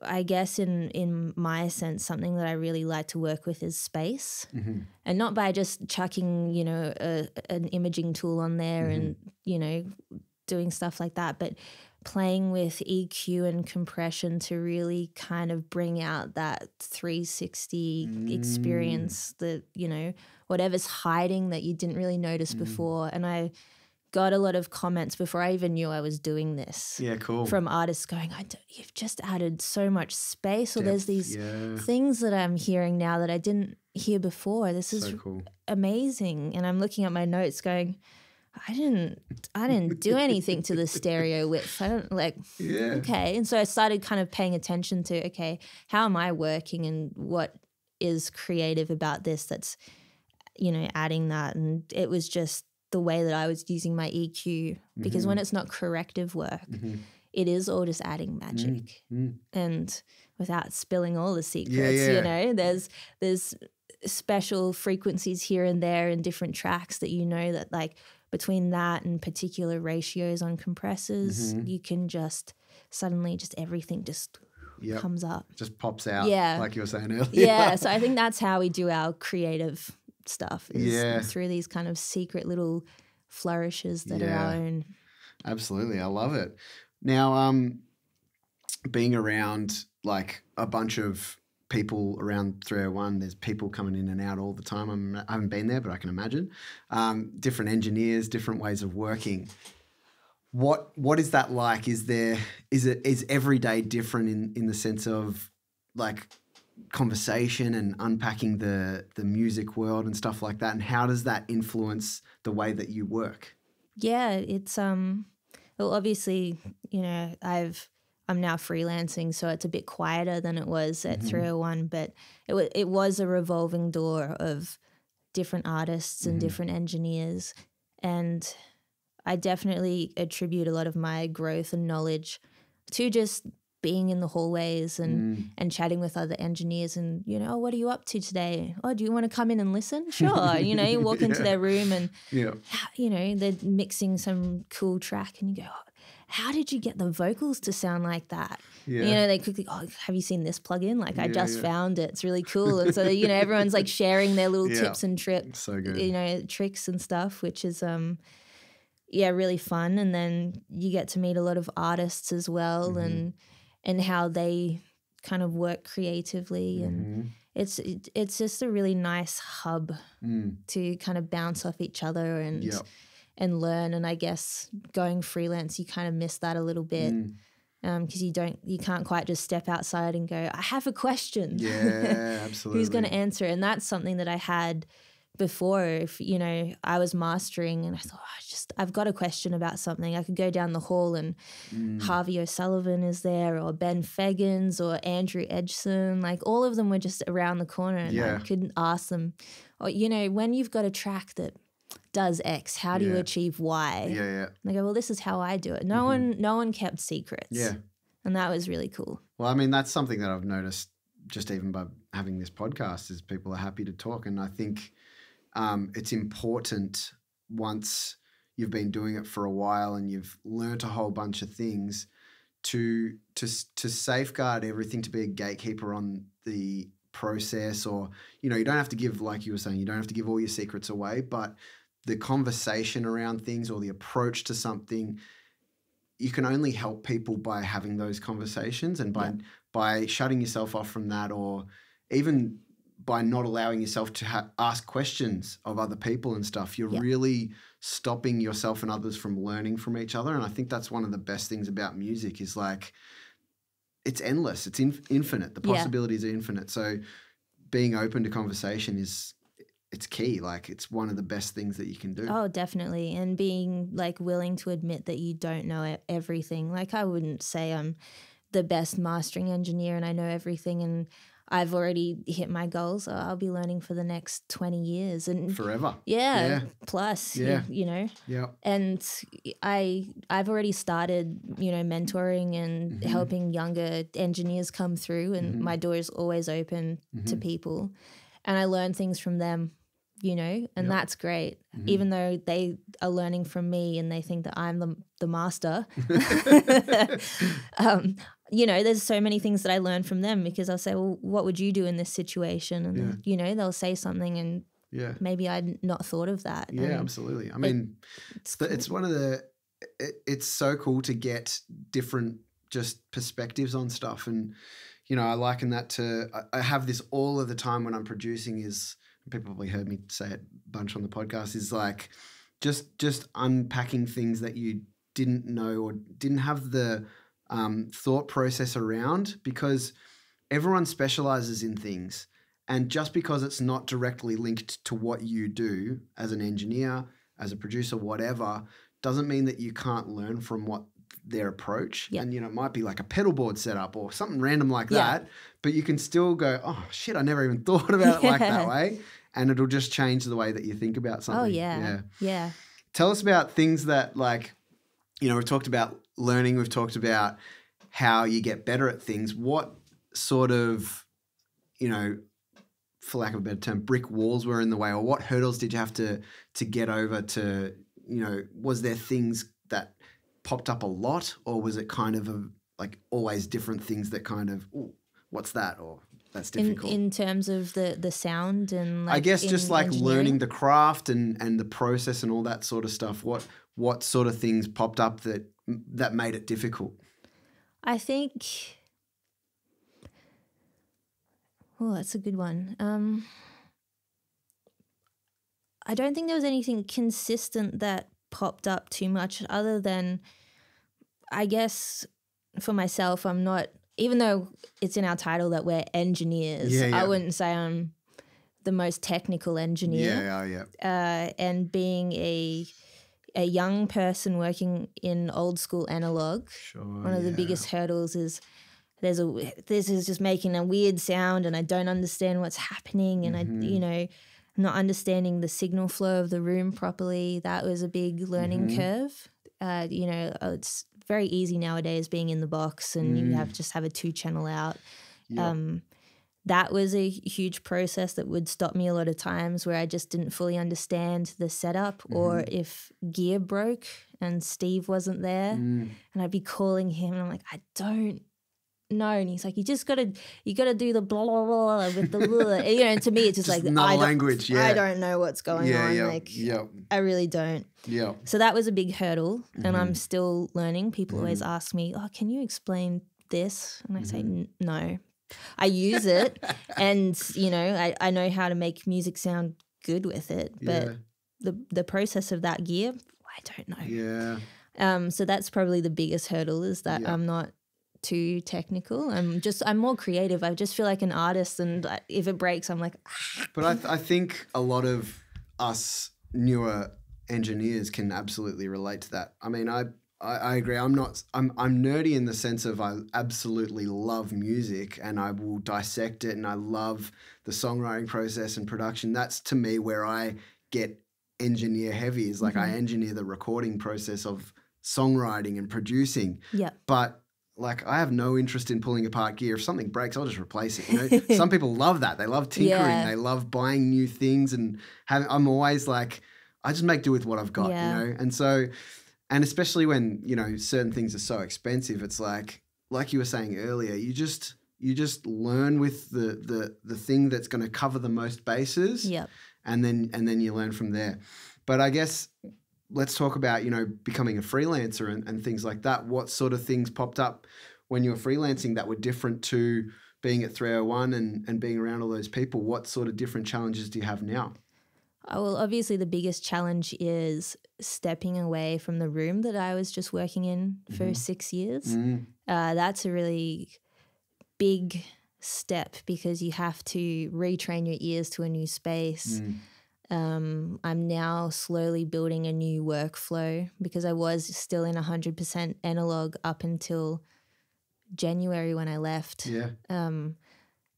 I guess in in my sense, something that I really like to work with is space. mm-hmm. And not by just chucking, you know, a, an imaging tool on there Mm-hmm. and, you know, doing stuff like that, but playing with EQ and compression to really kind of bring out that 360 Mm. experience that, you know, whatever's hiding that you didn't really notice Mm. before. And I got a lot of comments before I even knew I was doing this yeah cool from artists going, I don't, you've just added so much space, or there's these yeah things that I'm hearing now that I didn't hear before. This is so cool amazing. And I'm looking at my notes going, I didn't I didn't do anything to the stereo width. I don't like yeah okay. And so I started kind of paying attention to, okay, how am I working and what is creative about this that's, you know, adding that. And it was just the way that I was using my EQ because when it's not corrective work, Mhm. it is all just adding magic mm. and without spilling all the secrets yeah. you know there's there's special frequencies here and there in different tracks that you know that like between that and particular ratios on compressors Mhm. you can just suddenly just everything just Yep. comes up just pops out Yeah. like you were saying earlier yeah so i think that's how we do our creative stuff is Yeah. through these kind of secret little flourishes that are Yeah. our own Absolutely, I love it. Now, um, being around like a bunch of people around 301, there's people coming in and out all the time. I'm, I haven't been there, but I can imagine. Um, different engineers, different ways of working. What what is that like? Is there is it is every day different in in the sense of like conversation and unpacking the the music world and stuff like that? And how does that influence the way that you work? yeah it's um well obviously you know i've i'm now freelancing so it's a bit quieter than it was at Mhm. 301 but it, wa it was a revolving door of different artists and Mhm. different engineers and i definitely attribute a lot of my growth and knowledge to just being in the hallways and Mm. and chatting with other engineers and you know oh, what are you up to today oh do you want to come in and listen sure you know you walk into Yeah. their room and Yeah. you know, they're mixing some cool track and you go, "Oh, how did you get the vocals to sound like that? Yeah. You know, they quickly, oh, have you seen this plugin? Like, I just found it. It's really cool. And so, you know, everyone's like sharing their little tips and tricks so good. you know, tricks and stuff, which is, um, yeah, really fun. And then you get to meet a lot of artists as well Mhm. and, and how they kind of work creatively. And Mhm. it's, it, it's just a really nice hub Mm. to kind of bounce off each other and Yep. and learn. And I guess going freelance, you kind of miss that a little bit Mm. because you don't, you can't quite just step outside and go, I have a question. Yeah, absolutely. Who's going to answer? And that's something that I had before. If you know, I was mastering, and I thought, I just, I've got a question about something. I could go down the hall and Mm. Harvey O'Sullivan is there, or Ben Feggans, or Andrew Edgson. Like all of them were just around the corner, and Yeah. I couldn't ask them. Or you know, when you've got a track that does X, how do you achieve Y? Yeah, yeah, And I go, well, this is how I do it. No one, no one kept secrets. yeah. and that was really cool. Well, I mean, that's something that I've noticed just even by having this podcast is people are happy to talk, and I think um, it's important once you've been doing it for a while and you've learnt a whole bunch of things to to to safeguard everything to be a gatekeeper on the process or you know you don't have to give like you were saying you don't have to give all your secrets away but the conversation around things or the approach to something you can only help people by having those conversations and by Yeah. by shutting yourself off from that or even by not allowing yourself to ha- ask questions of other people and stuff you're Yeah. really stopping yourself and others from learning from each other and i think that's one of the best things about music is like it's endless it's in- infinite the Yeah. possibilities are infinite so being open to conversation is it's key like it's one of the best things that you can do Oh, definitely. And being like willing to admit that you don't know everything. Like, I wouldn't say I'm the best mastering engineer and I know everything and I've already hit my goals. So I'll be learning for the next 20 years. And forever yeah, Yeah. plus, Yeah. you know, yeah and I I've already started you know mentoring and Mm-hmm. helping younger engineers come through and my door is always open to Mm-hmm. people and I learn things from them you know and that's great Mm-hmm. even though they are learning from me and they think that I'm the the master um you know there's so many things that I learn from them because I'll say well what would you do in this situation and Yeah. you know they'll say something and yeah maybe I'd not thought of that Yeah, and absolutely. I mean, it's the, it's one of the. It, it's so cool to get different just perspectives on stuff, and you know, I liken that to. I, I have this all of the time when I'm producing. Is people probably heard me say it a bunch on the podcast. Is like just just unpacking things that you didn't know or didn't have the um, thought process around because everyone specializes in things. And just because it's not directly linked to what you do as an engineer, as a producer, whatever, doesn't mean that you can't learn from what their approach. Yeah. And you know, it might be like a pedal board setup or something random like Yeah. that. But you can still go, oh shit, I never even thought about it like that way. And it'll just change the way that you think about something. oh yeah Yeah. yeah Tell us about things that like, you know, we've talked about learning, we've talked about how you get better at things. What sort of, you know, for lack of a better term, brick walls were in the way, or what hurdles did you have to to get over to, you know, was there things that popped up a lot, or was it kind of a like always different things that kind of, ooh, what's that, or that's in difficult. in terms of the the sound and like I guess just like learning the craft and and the process and all that sort of stuff. What what sort of things popped up that that made it difficult? I think. Oh, that's a good one. Um, I don't think there was anything consistent that popped up too much, other than, I guess, for myself, I'm not. Even though it's in our title that we're engineers, Yeah, yeah. I wouldn't say I'm the most technical engineer. Yeah, yeah, uh, and being a a young person working in old school analog, sure. one of the biggest hurdles is there's a this is just making a weird sound and I don't understand what's happening and Mm-hmm. I you know not understanding the signal flow of the room properly. That was a big learning Mm-hmm. curve. Uh, you know, uh, it's very easy nowadays being in the box and you have just have a two channel out. Mm. Yeah. Um, that was a huge process that would stop me a lot of times where I just didn't fully understand the setup or Mm-hmm. if gear broke and Steve wasn't there Mm. and I'd be calling him and I'm like, I don't know. And he's like, you just gotta you gotta do the blah blah blah with the blah. you know, and to me it's just, Just like I don't, language, yeah. I don't know what's going yeah, on. yeah, Like yeah, I really don't. yeah. So that was a big hurdle, and Mm-hmm. I'm still learning. People always ask me, "Oh, can you explain this?" And I say, Mm-hmm. "N- "No." I use it, and you know, I, I know how to make music sound good with it, but yeah, the the process of that gear, I don't know. yeah. Um, so that's probably the biggest hurdle is that Yeah. I'm not too technical. I'm just I'm more creative. I just feel like an artist, and if it breaks, I'm like, But I, th- I think a lot of us newer engineers can absolutely relate to that. I mean, I, I, I agree. I'm not. I'm I'm nerdy in the sense of I absolutely love music and I will dissect it and I love the songwriting process and production. That's to me where I get engineer heavy. Is like I mm-hmm. engineer the recording process of songwriting and producing. yeah, But like I have no interest in pulling apart gear. If something breaks, I'll just replace it. You know, some people love that. They love tinkering. Yeah. They love buying new things and having. I'm always like, I just make do with what I've got. Yeah. You know, and so, and especially when you know certain things are so expensive, it's like, like you were saying earlier, you just you just learn with the the the thing that's going to cover the most bases yeah, and then and then you learn from there. But I guess let's talk about, you know, becoming a freelancer and, and things like that. What sort of things popped up when you were freelancing that were different to being at 301 and, and being around all those people? What sort of different challenges do you have now? Oh, well, obviously, the biggest challenge is stepping away from the room that I was just working in for Mm-hmm. six years. Mm, Uh, that's a really big step because you have to retrain your ears to a new space. mm, Um, I'm now slowly building a new workflow because I was still in 100% analog up until January when I left. yeah. Um,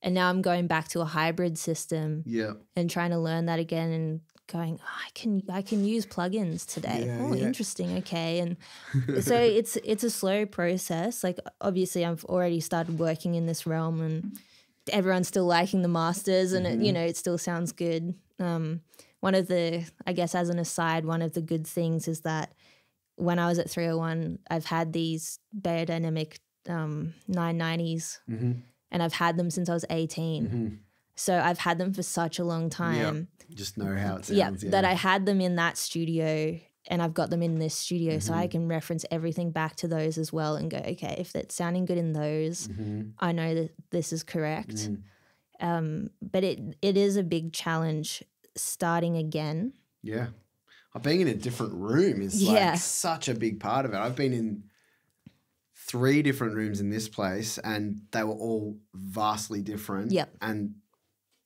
and now I'm going back to a hybrid system Yeah. and trying to learn that again and going oh, I can I can use plugins today. Yeah, oh, yeah. interesting. Okay. And so it's it's a slow process. Like obviously I've already started working in this realm and everyone's still liking the masters and Mm-hmm. it, you know it still sounds good. Um, one of the I guess as an aside, one of the good things is that when I was at 301, I've had these Beyerdynamic um, 990s hmm and I've had them since I was 18. hmm So I've had them for such a long time. Just know how it sounds. Yeah, that I had them in that studio and I've got them in this studio. So Mm-hmm. I can reference everything back to those as well and go, okay, if that's sounding good in those, Mhm. I know that this is correct. Mm. Um, but it it is a big challenge starting again. Yeah. I've in a different room is Yeah. like such a big part of it. I've been in three different rooms in this place and they were all vastly different. Yep. And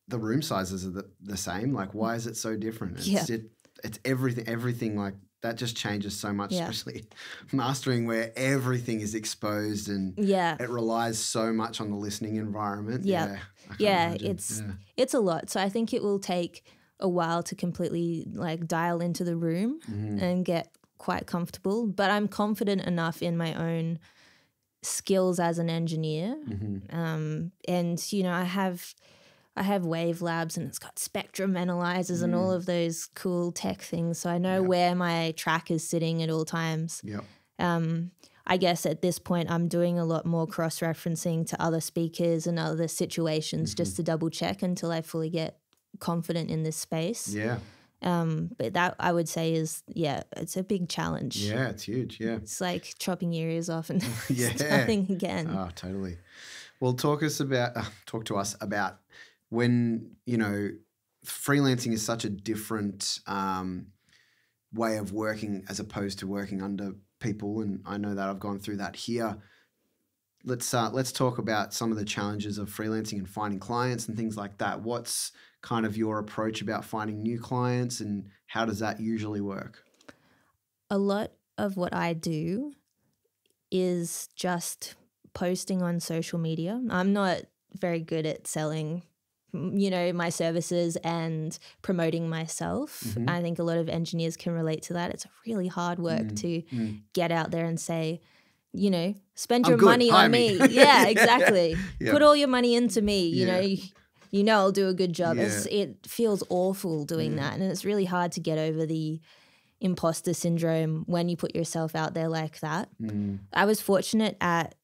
the room sizes are the, the same. Like why is it so different? It's Yeah. it, it's everything everything like that just changes so much, Yeah. especially mastering where everything is exposed and Yeah. it relies so much on the listening environment. Yeah. Yeah. Yeah, imagine. it's Yeah. it's a lot. So I think it will take a while to completely like dial into the room Mhm. and get quite comfortable. But I'm confident enough in my own skills as an engineer. Mhm. Um, and you know, I have I have WaveLabs and it's got spectrum analyzers and all of those cool tech things. So I know Yep. where my track is sitting at all times. Yep. Um, I guess at this point, I'm doing a lot more cross referencing to other speakers and other situations Mm-hmm. just to double check until I fully get confident in this space. Yeah. Um, but that I would say is, yeah, it's a big challenge. Yeah. It's huge. Yeah. It's like chopping your ears off and Yeah. starting again. Oh, totally. Well, talk us about uh, talk to us about when you know freelancing is such a different um, way of working as opposed to working under people, and I know that I've gone through that here. Let's uh, let's talk about some of the challenges of freelancing and finding clients and things like that. What's kind of your approach about finding new clients, and how does that usually work? a lot of what I do is just posting on social media. I'm not very good at selling you know my services and promoting myself. Mhm. I think a lot of engineers can relate to that. It's really hard work Mm, to mm. get out there and say, you know, spend I'm your good, money hire on me. me. Yeah, exactly. Yeah. Put all your money into me, you Yeah. know. You, know I'll do a good job. Yeah. It feels awful doing Mm. that and it's really hard to get over the imposter syndrome when you put yourself out there like that. Mm, I was fortunate at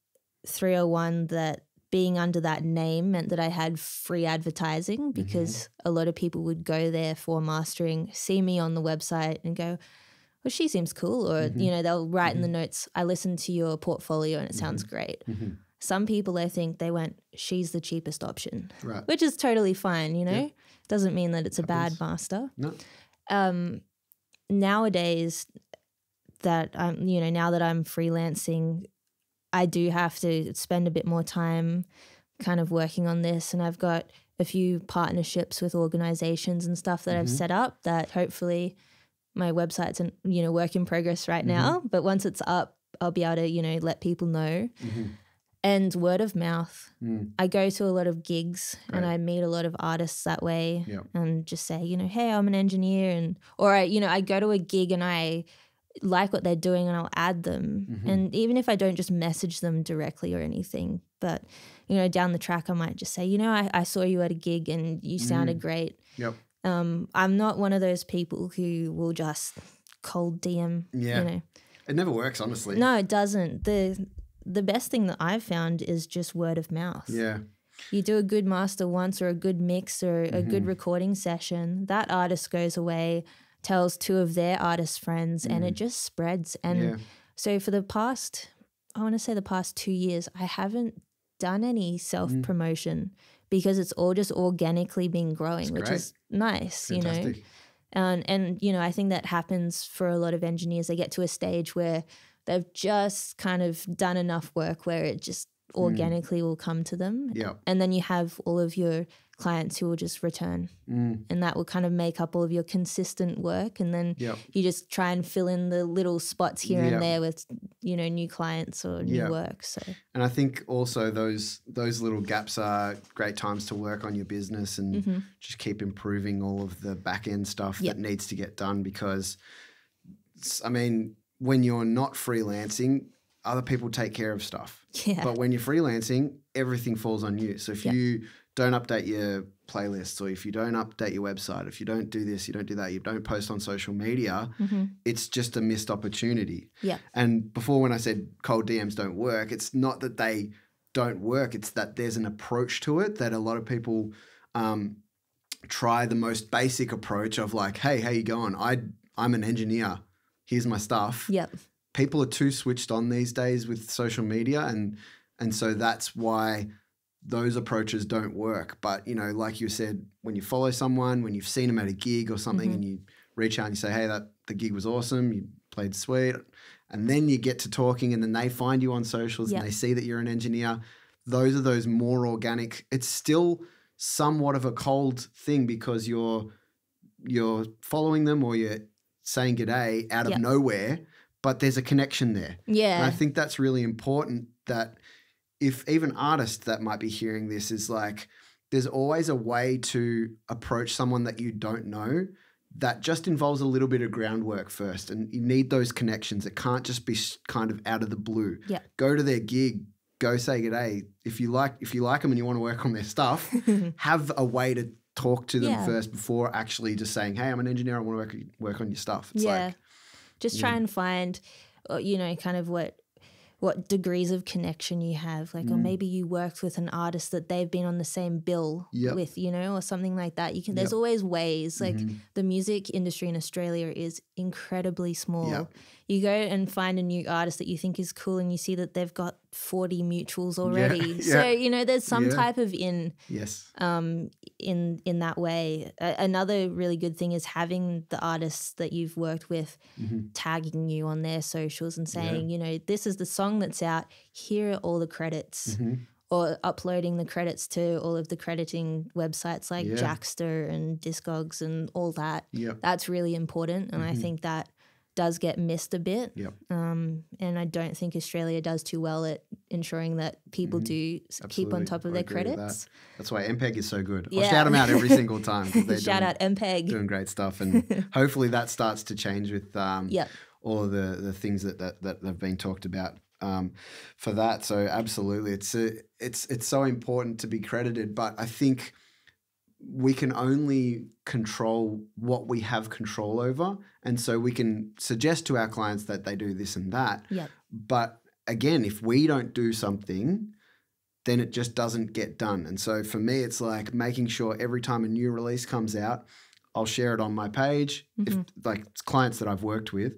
301 that being under that name meant that I had free advertising because a lot of people would go there for mastering, see me on the website and go, well, she seems cool. Or, you know, they'll write in the notes, I listened to your portfolio and it sounds great. Some people, I think, they went, she's the cheapest option, Right. which is totally fine, you know? Doesn't mean that it's a bad master No. um, nowadays that I'm, you know, now that I'm freelancing, I do have to spend a bit more time kind of working on this. And I've got a few partnerships with organizations and stuff that I've Mhm. set up that hopefully my website's an, you know, work in progress right Mm-hmm. now. But once it's up, I'll be able to, you know, let people know. Mhm. And word of mouth. Mm. I go to a lot of gigs and I meet a lot of artists that way Yep. and just say, you know, hey, I'm an engineer and or I, you know, I go to a gig and I like what they're doing and I'll add them. Mhm. And even if I don't just message them directly or anything, but you know, down the track I might just say, you know, I, I saw you at a gig and you sounded great. Yep. Um, I'm not one of those people who will just cold DM. Yeah. You know. It never works, honestly. No, it doesn't. The the best thing that I've found is just word of mouth. Yeah. You do a good master once or a good mix or a Mm-hmm. good recording session, that artist goes away, tells two of their artist friends and it just spreads. And Mm. Yeah. so for the past, I want to say the past two years, I haven't done any self Mm. promotion because it's all just organically been growing, which is nice, you know. And and you know, I think that happens for a lot of engineers. They get to a stage where they've just kind of done enough work where it just organically will come to them. Yeah. And then you have all of your clients who will just return. Mm. And that will kind of make up all of your consistent work. And then Yep. you just try and fill in the little spots here Yeah. and there with, you know, new clients or new Yeah. work. So And I think also those those little gaps are great times to work on your business and just keep improving all of the back end stuff Yep. that needs to get done because I mean, when you're not freelancing, other people take care of stuff. yeah. But when you're freelancing, everything falls on you. So if Yeah. you don't update your playlists or if you don't update your website, if you don't do this, you don't do that, you don't post on social media, hmm it's just a missed opportunity. Yeah. And before when I said cold DMs don't work, it's not that they don't work, it's that there's an approach to it that a lot of people um, try the most basic approach of like, hey, how you going? I I'm an engineer. Here's my stuff. Yep. People are too switched on these days with social media and and so that's why those approaches don't work. But you know, like you said, when you follow someone, when you've seen them at a gig or something, Mhm. and you reach out and you say, "Hey, that the gig was awesome. You played sweet," and then you get to talking, and then they find you on socials Yeah. and they see that you're an engineer. Those are those more organic. It's still somewhat of a cold thing because you're you're following them or you're saying good day out of Yeah. nowhere, but there's a connection there. And Yeah. I think that's really important that if even artists that might be hearing this is like, there's always a way to approach someone that you don't know that just involves a little bit of groundwork first. And you need those connections. It can't just be kind of out of the blue. Yeah. Go to their gig, go say good day. If you like, if you like them and you want to work on their stuff, have a way to talk to them Yeah. first before actually just saying, "Hey, I'm an engineer. I want to work work on your stuff." It's yeah. like, just try and find, uh, you know, kind of what what degrees of connection you have like or Mm. maybe you worked with an artist that they've been on the same bill Yep. with you know or something like that you can there's Yep. always ways like Mhm. the music industry in australia is incredibly small Yep. You go and find a new artist that you think is cool and you see that they've got 40 mutuals already so yeah. you know there's some Yeah. type of in yes, um, in in that way. A- another really good thing is having the artists that you've worked with Mhm. tagging you on their socials and saying, you know, this is the song that's out. Here are all the credits. Mhm. Or uploading the credits to all of the crediting websites like Yeah. Jaxsta and Discogs and all that. yep, That's really important, and I Mhm. think that does get missed a bit. yep. Um, and I don't think Australia does too well at ensuring that people Mhm. do s- keep on top of I their with that. credits. That's why MPEG is so good. I'll shout them out every single time. they're Shout doing, out MPEG. doing great stuff, and hopefully that starts to change with um, Yep. all of the the things that that, that have been talked about um, for that. So absolutely, it's a, it's it's so important to be credited, but I think we can only control what we have control over, and so we can suggest to our clients that they do this and that. Yep. But again, if we don't do something, then it just doesn't get done. And so for me, it's like making sure every time a new release comes out, I'll share it on my page. If mm-hmm. like clients that I've worked with,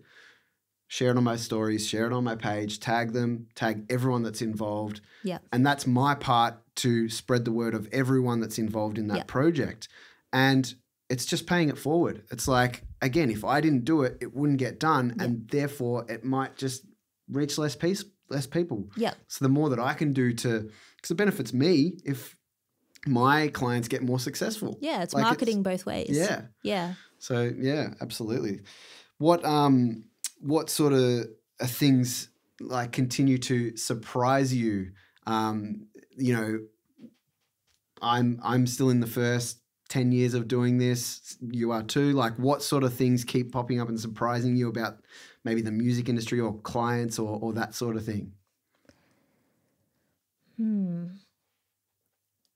share it on my stories, share it on my page, tag them, tag everyone that's involved. Yeah. And that's my part to spread the word of everyone that's involved in that Yeah. project. And it's just paying it forward. It's like, again, if I didn't do it, it wouldn't get done. Yeah. And therefore it might just reach less piece, less people. Yeah. So the more that I can do to, because it benefits me if my clients get more successful. Yeah, it's Like, it's- marketing both ways. Yeah. Yeah. So yeah, absolutely. What um what sort of uh, things like continue to surprise you? Um, you know, I'm I'm still in the first 10 years of doing this. You are too. Like what sort of things keep popping up and surprising you about maybe the music industry or clients or or that sort of thing? Hmm.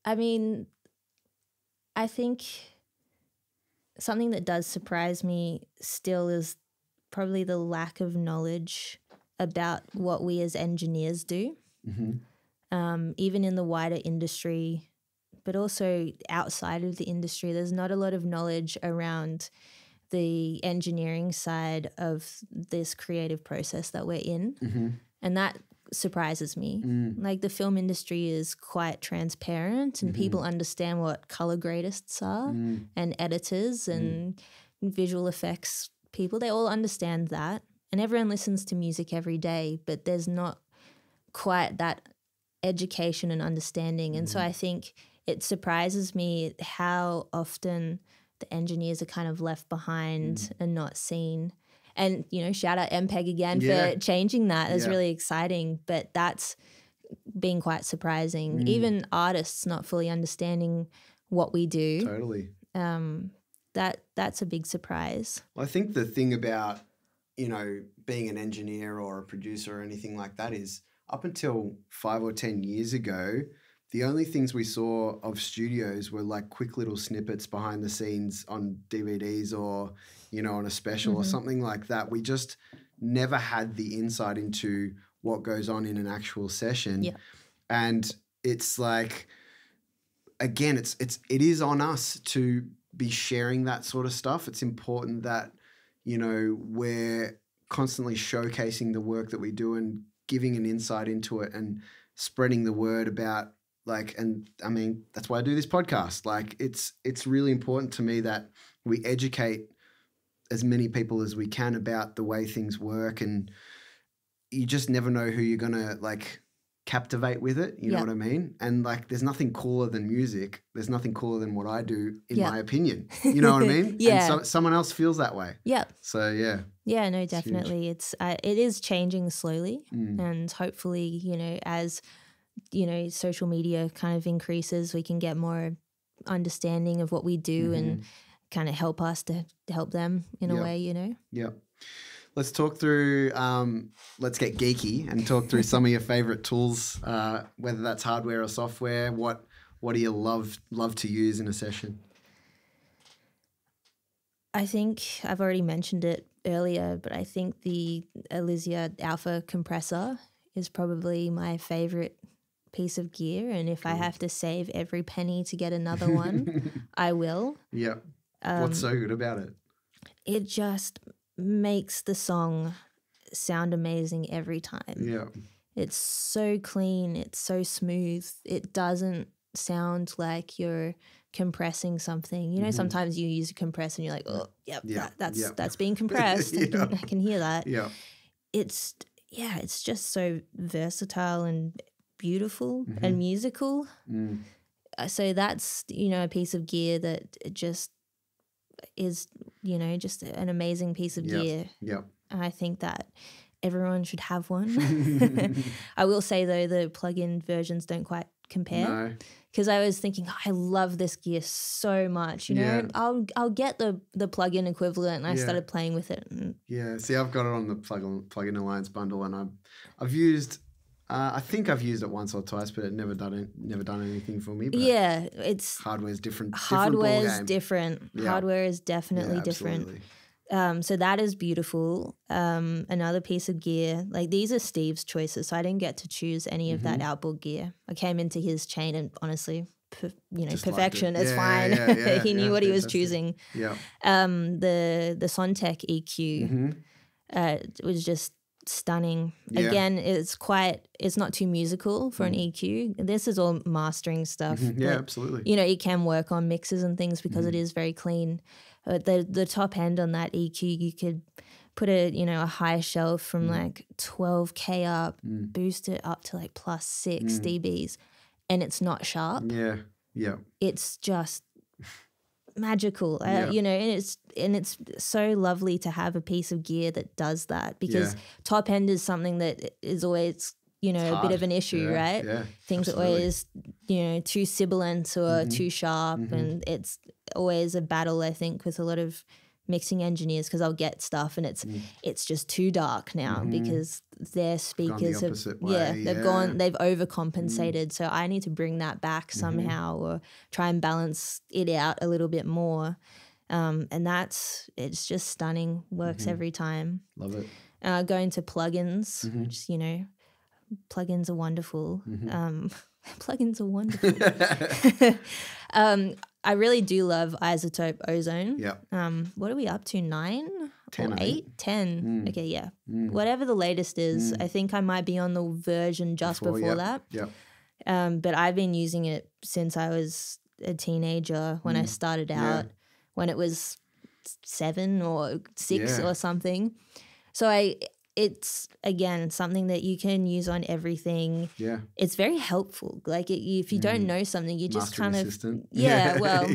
I mean, I think something that does surprise me still is probably the lack of knowledge about what we as engineers do, hmm um, even in the wider industry, but also outside of the industry. There's not a lot of knowledge around the engineering side of this creative process that we're in. Mm-hmm. And that surprises me. Mm. Like the film industry is quite transparent and people understand what color gradists are Mm. and editors and visual effects people. They all understand that. And everyone listens to music every day, but there's not quite that education and understanding. And so I think it surprises me how often the engineers are kind of left behind and not seen. And, you know, shout out MPEG again Yeah. for changing that. That's Yeah. really exciting. But that's been quite surprising. Mm. Even artists not fully understanding what we do. Totally. Um, that that's a big surprise. Well, I think the thing about, you know, being an engineer or a producer or anything like that is up until five or 10 years ago, the only things we saw of studios were like quick little snippets behind the scenes on DVDs or, you know, on a special or Mhm. something like that. We just never had the insight into what goes on in an actual session. Yeah. And it's like, again, it's it's it is on us to be sharing that sort of stuff. It's important that, you know, we're constantly showcasing the work that we do and giving an insight into it and spreading the word about like and I mean that's why I do this podcast. Like it's it's really important to me that we educate as many people as we can about the way things work and you just never know who you're gonna like captivate with it. You know what I mean? And like there's nothing cooler than music. There's nothing cooler than what I do, in Yeah. my opinion. You know what I mean? Yeah. And so, someone else feels that way. Yeah, So yeah. yeah, no, definitely. It's uh, it is changing slowly, Mm. and hopefully, you know, as you know, social media kind of increases, we can get more understanding of what we do and kind of help us to help them in Mm-hmm. A way. You know. Yeah. Let's talk through. Um, let's get geeky and talk through some of your favorite tools, uh, whether that's hardware or software. What What do you love love to use in a session? I think I've already mentioned it earlier, but I think the Elysia Alpha compressor is probably my favorite piece of gear. And if I have to save every penny to get another one, I will. yeah. Um, What's so good about it? it just makes the song sound amazing every time. Yeah. It's so clean, it's so smooth. It doesn't sound like you're compressing something. You know, Mhm. sometimes you use a compressor and you're like, oh, yep, Yeah, that, that's yeah. that's being compressed. I, can, I can hear that. Yeah. It's yeah, it's just so versatile and beautiful Mhm. and musical. Mm. Uh, So that's you know a piece of gear that it just is you know just an amazing piece of Yeah. gear. Yeah. I think that everyone should have one. I will say though, the plug-in versions don't quite compare no. because I was thinking, "Oh, I love this gear so much. You know, Yeah. I'll I'll get the the plug-in equivalent, and I Yeah. started playing with it. And Yeah. See, I've got it on the plug-in plug-in alliance bundle, and I've I've used. Uh, I think I've used it once or twice, but it never done it, never done anything for me. But yeah, it's hardware's different. hardware's different different. Yeah. Hardware is definitely Yeah, different. Um, so that is beautiful. Um, another piece of gear, like these are Steve's choices, so I didn't get to choose any of Mm-hmm. that outboard gear. I came into his chain and honestly, per, you know, Just perfection. is Yeah, fine. he knew what he was choosing. Yeah. Um, the the Sontec EQ hmm uh, was just stunning. Yeah. Again, it's quite. It's not too musical for an EQ. This is all mastering stuff. Mhm. Yeah, but absolutely. you know, it can work on mixes and things because Mm. it is very clean. But the the top end on that EQ, you could put a you know a high shelf from like 12k up, Mm. boost it up to like plus six Mm. dBs, and it's not sharp. Yeah. Yeah. It's just magical, uh, Yeah. you know, and it's and it's so lovely to have a piece of gear that does that because Yeah. top end is something that is always you know a bit of an issue, Yeah, right? Yeah. things absolutely. are always you know too sibilant or Mhm. too sharp Mhm. and it's always a battle i think with a lot of mixing engineers because i'll get stuff and it's Mm. it's just too dark now Mhm. because their speakers the have opposite yeah they've yeah. Mm. gone they've overcompensated so i need to bring that back Mm-hmm. somehow or try and balance it out a little bit more um, and that's it's just stunning works Mhm. every time Love it. uh, going to plugins which you know plugins are wonderful Mhm. um, plugins are wonderful. um, I really do love iZotope Ozone. Yeah. Um, what are we up to? Nine 10, or eight? Ten. Mm. Okay, yeah. Mm. Whatever the latest is, Mm. I think I might be on the version just Before, before, yep. that. Yeah. Um, but I've been using it since I was a teenager when I Mm. started Yeah. out, when it was seven or six Yeah. or something. So I, it's again something that you can use on everything. Yeah. It's very helpful. Like it, if you don't know something, you just Mm. Mastering kind of assistant. yeah, well,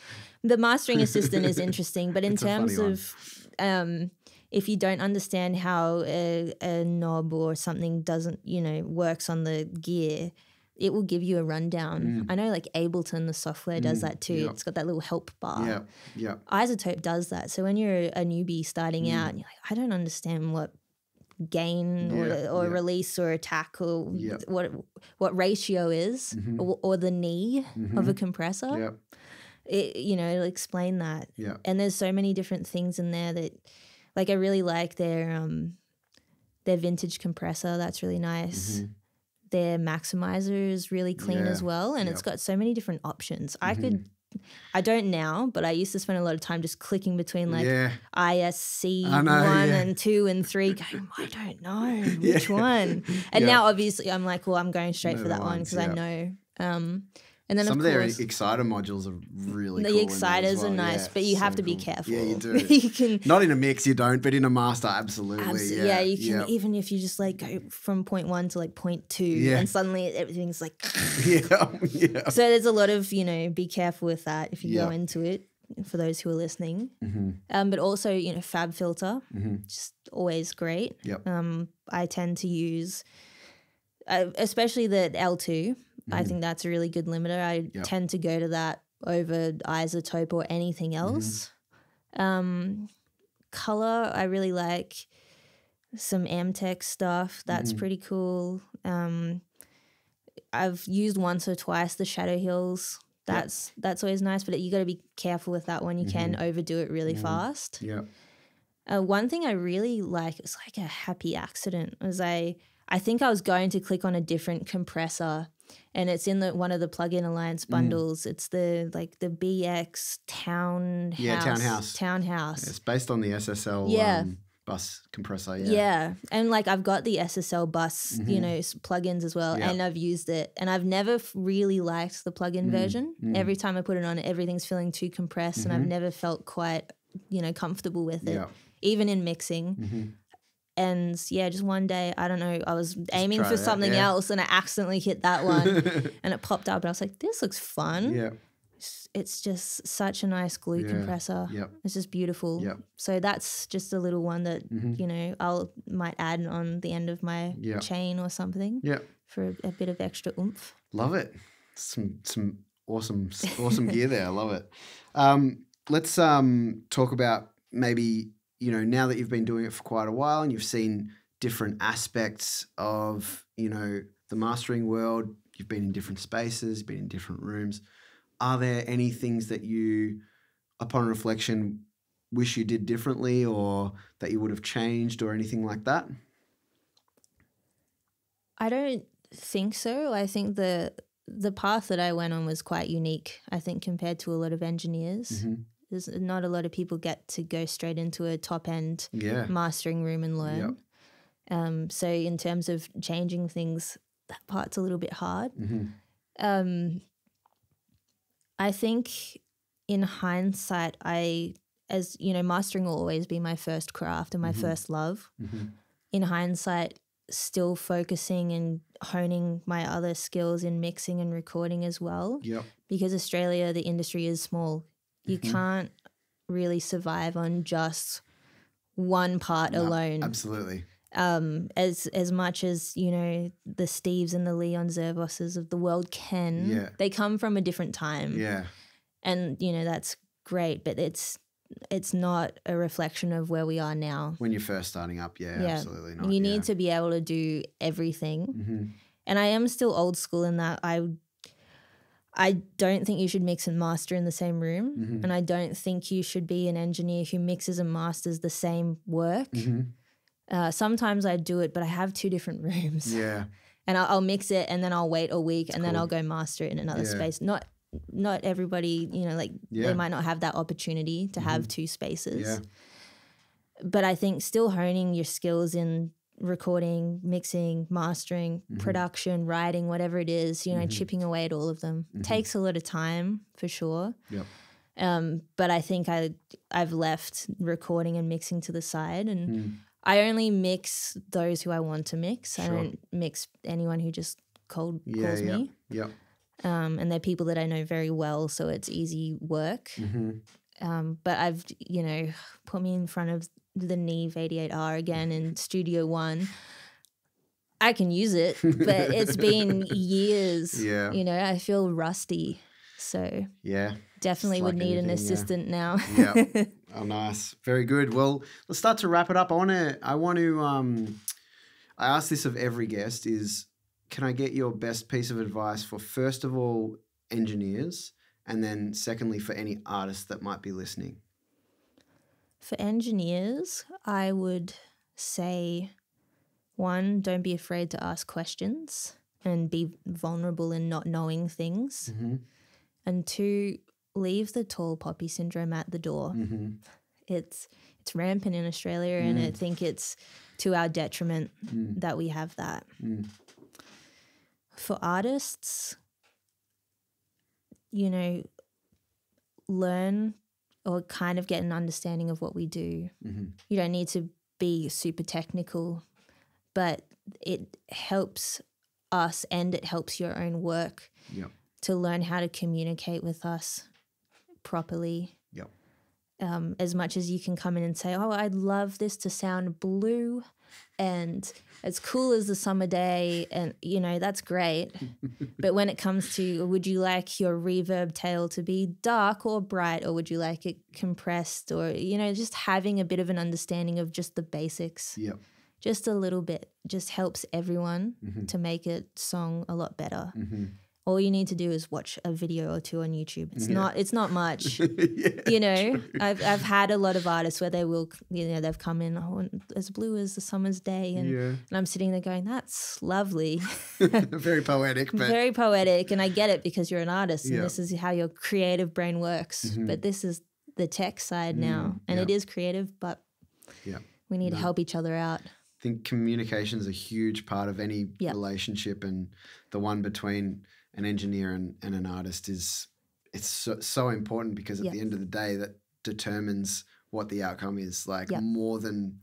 the mastering assistant is interesting, but in It's terms of um, if you don't understand how a, a knob or something doesn't, you know, works on the gear, it will give you a rundown. I know, like Ableton, the software does that too. Mm. yep. It's got that little help bar. yeah. Yeah. iZotope does that. So when you're a newbie starting Mm. out, and you're like, I don't understand what gain Yeah, or, or yeah. release or attack or Yeah. what what ratio is Mhm. or, or the knee of a compressor Yeah. it, you know, it'll explain that. Yeah. And there's so many different things in there that, like, I really like their um, their vintage compressor. That's really nice. Mhm. Their maximizer is really clean as well, and it's got so many different options. I could, I don't now, but I used to spend a lot of time just clicking between like yeah. IRC know, one yeah. and two and three, going, I don't know Yeah. which one. And Yeah. now, obviously, I'm like, well, I'm going straight for that one because yeah. I know. Um, and then Some of of their course, exciter modules are really the cool exciters well. are nice, Yeah, but you have so to be careful. Yeah, you do. you can, Not in a mix, you don't, but in a master, absolutely. abs- yeah, yeah, you can. Yeah. Even if you just like go from point one to like point two, Yeah. and suddenly everything's like. yeah, yeah. so there's a lot of you know, be careful with that if you go into it. For those who are listening, Mm-hmm. um, but also you know, FabFilter, Mm-hmm. just always great. Yep. Um, I tend to use, uh, especially the L2. I think that's a really good limiter. I Yep. tend to go to that over iZotope or anything Mm-hmm. else. Um, color, I really like some Amtech stuff. That's Mhm. pretty cool. Um, I've used once or twice the Shadow Hills. That's that's always nice, but you got to be careful with that one. You can Mm-hmm. overdo it really fast. Yeah. Uh, one thing I really like is like a happy accident. Was I I think I was going to click on a different compressor, and it's in the one of the plugin alliance Mm. bundles. It's the like the BX Townhouse. Yeah, Townhouse. Townhouse. It's based on the SSL Yeah. um, bus compressor. Yeah. Yeah. and like I've got the SSL bus, you Mhm. know, plugins as well, Yeah. and I've used it, and I've never really liked the plugin Mm, version. mm. Every time I put it on, everything's feeling too compressed, and I've Mhm. never felt quite, you know, comfortable with it, Yeah. even in mixing. hmm And yeah, just one day, I don't know, I was aiming for it out, something yeah. else, and I accidentally hit that one, and it popped up, and I was like, "This looks fun." yeah. It's- It's just such a nice glue Yeah. compressor. Yep. It's just beautiful. Yep. So that's just a little one that Mhm. you know I'll might add on the end of my Yeah. chain or something Yeah. for a, a bit of extra oomph. Love it. Some some awesome awesome gear there. I love it. Um, let's um, talk about maybe you know now that you've been doing it for quite a while and you've seen different aspects of you know the mastering world. You've been in different spaces, been in different rooms. Are there any things that you, upon reflection, wish you did differently or that you would have changed or anything like that? I don't think so. I think the the path that I went on was quite unique. I think compared to a lot of engineers, Mhm. There's not a lot of people get to go straight into a top end Yeah. mastering room and learn. Um, so in terms of changing things, that part's a little bit hard. hmm Um, I think in hindsight, I, as you know, mastering will always be my first craft and my Mhm. first love. hmm In hindsight, still focusing and honing my other skills in mixing and recording as well, Yep. because Australia, the industry is small. You Mhm. can't really survive on just one part No, alone Absolutely. um, as as much as you know the Steves and the Leon Zervoses of the world can. Yeah. They come from a different time, Yeah. and you know that's great, but it's it's not a reflection of where we are now. When you're first starting up, yeah, Yeah. absolutely not. you need to be able to do everything, hmm and I am still old school in that I. I don't think you should mix and master in the same room, Mhm. and I don't think you should be an engineer who mixes and masters the same work. hmm Uh, sometimes I do it, but I have two different rooms. Yeah. and I'll, I'll mix it and then I'll wait a week and then. I'll go master it in another Yeah. space. Not not everybody, you know, like Yeah. they might not have that opportunity to have two spaces. Yeah. But I think still honing your skills in recording, mixing, mastering, Mm-hmm. production, writing, whatever it is, you know, chipping away at all of them takes a lot of time for sure. Yep. Um, but I think I I've left recording and mixing to the side, and Mm. I only mix those who I want to mix. I don't mix anyone who just cold Yeah. calls Yeah. me. Yep. Um, and they're people that I know very well, so it's easy work. hmm Um, but I've you know put me in front of the Neve 88R again in Studio One. I can use it, but it's been years. Yeah. You know, I feel rusty. So Yeah. definitely Just would like need an anything, yeah. assistant now. Yeah. Oh, nice. Very good. Well, let's start to wrap it up. I want to. I want to. Um, I ask this of every guest: is can I get your best piece of advice for first of all engineers, and then secondly for any artists that might be listening? For engineers, I would say one, don't be afraid to ask questions and be vulnerable in not knowing things. Mm-hmm. And two, leave the tall poppy syndrome at the door. Mm-hmm. It's it's rampant in Australia, and I think it's to our detriment that we have that. Mm. For artists, you know, learn or kind of get an understanding of what we do. Mm-hmm. You don't need to be super technical, but it helps us and it helps your own work Yep. to learn how to communicate with us properly. Yep. Um, as much as you can come in and say, "Oh, I'd love this to sound blue," and as cool as the summer day, and you know that's great. but when it comes to, would you like your reverb tail to be dark or bright, or would you like it compressed, or you know, just having a bit of an understanding of just the basics, Yep. just a little bit, just helps everyone Mhm. to make a song a lot better Mm-hmm. All you need to do is watch a video or two on YouTube. It's Yeah. not it's not much. yeah. you know, I've I've had a lot of artists where they will you know they've come in oh, as blue as the summer's day and, yeah. and I'm sitting there going that's lovely, Very poetic, but very poetic, and I get it because you're an artist and this is how your creative brain works. Mhm. But this is the tech side now, Mm, and yeah. it is creative, but Yeah. we need No. to help each other out. I think communication is a huge part of any relationship, and the one between an engineer and, and an artist is it's so, so important because at the end of the day, that determines what the outcome is. Like more than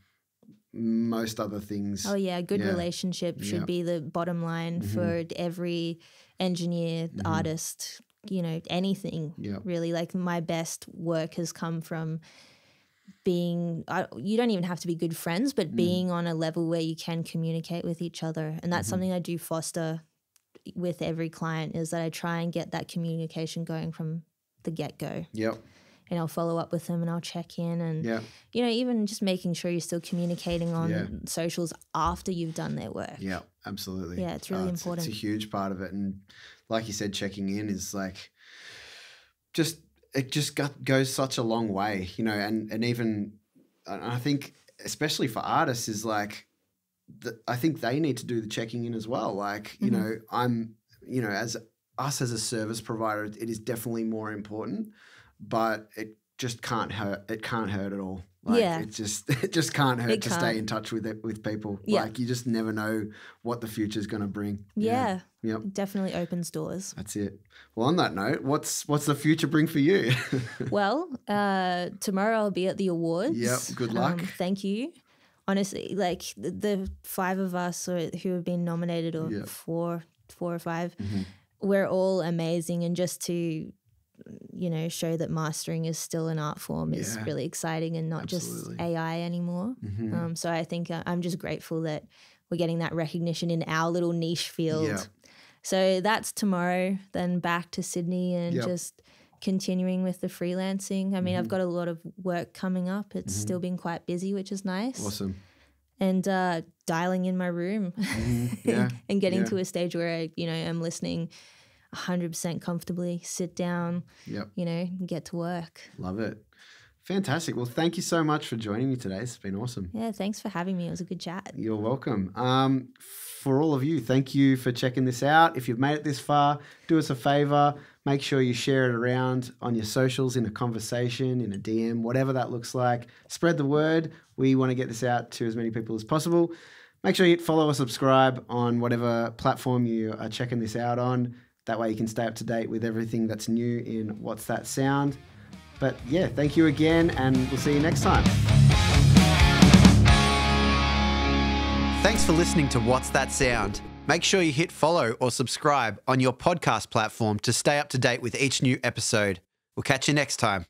most other things. Oh yeah, good Yeah. relationship should Yeah. be the bottom line Mhm. for every engineer, Mhm. artist, you know, anything. Yeah. Really, like my best work has come from being I, you don't even have to be good friends, but Mm. being on a level where you can communicate with each other. And that's Mhm. something I do foster with every client is that I try and get that communication going from the get-go. Yep. And I'll follow up with them and I'll check in and Yeah. you know, even just making sure you're still communicating on Yeah. socials after you've done their work. Yeah. Absolutely. Yeah, it's really oh, It's important. It's a huge part of it, and like you said, checking in is like just it just got, goes such a long way, you know, and and even and I think especially for artists is like the, I think they need to do the checking in as well. Like you Mhm. know, I'm you know as us as a service provider, it is definitely more important, but it just can't hurt. It can't hurt at all. Like, Yeah. it just it just can't hurt It to can't. stay in touch with it with people. Yeah. Like you just never know what the future is going to bring. Yeah, Yep. it definitely opens doors. That's it. Well, on that note, what's what's the future bring for you? well, uh, tomorrow I'll be at the awards. Yep, good luck. Um, thank you. Honestly, like the, the five of us or, who have been nominated, or four, four or 5 Mhm. we're all amazing. And just to, you know, show that mastering is still an art form is Yeah. really exciting and not Absolutely. just AI anymore. Mhm. Um, so I think uh, I'm just grateful that we're getting that recognition in our little niche field. Yeah. So that's tomorrow. Then back to Sydney and Yep. just continuing with the freelancing. I mean, I've Mhm. got a lot of work coming up. It's Mhm. still been quite busy, which is nice. Awesome. And uh, dialing in my room Mhm. Yeah. and getting yeah. to a stage where I, you know, am listening 100% comfortably, sit down, Yep. you know, and get to work. Love it. Fantastic. Well, thank you so much for joining me today. It's been awesome. Yeah, thanks for having me. It was a good chat. You're welcome. Um, for all of you. Thank you for checking this out. If you've made it this far, do us a favor. Make sure you share it around on your socials in a conversation, in a DM, whatever that looks like. Spread the word. We want to get this out to as many people as possible. Make sure you follow or subscribe on whatever platform you are checking this out on. That way you can stay up to date with everything that's new in What's That Sound. But yeah, thank you again, and we'll see you next time. Thanks for listening to What's That Sound. Make sure you hit follow or subscribe on your podcast platform to stay up to date with each new episode. We'll catch you next time.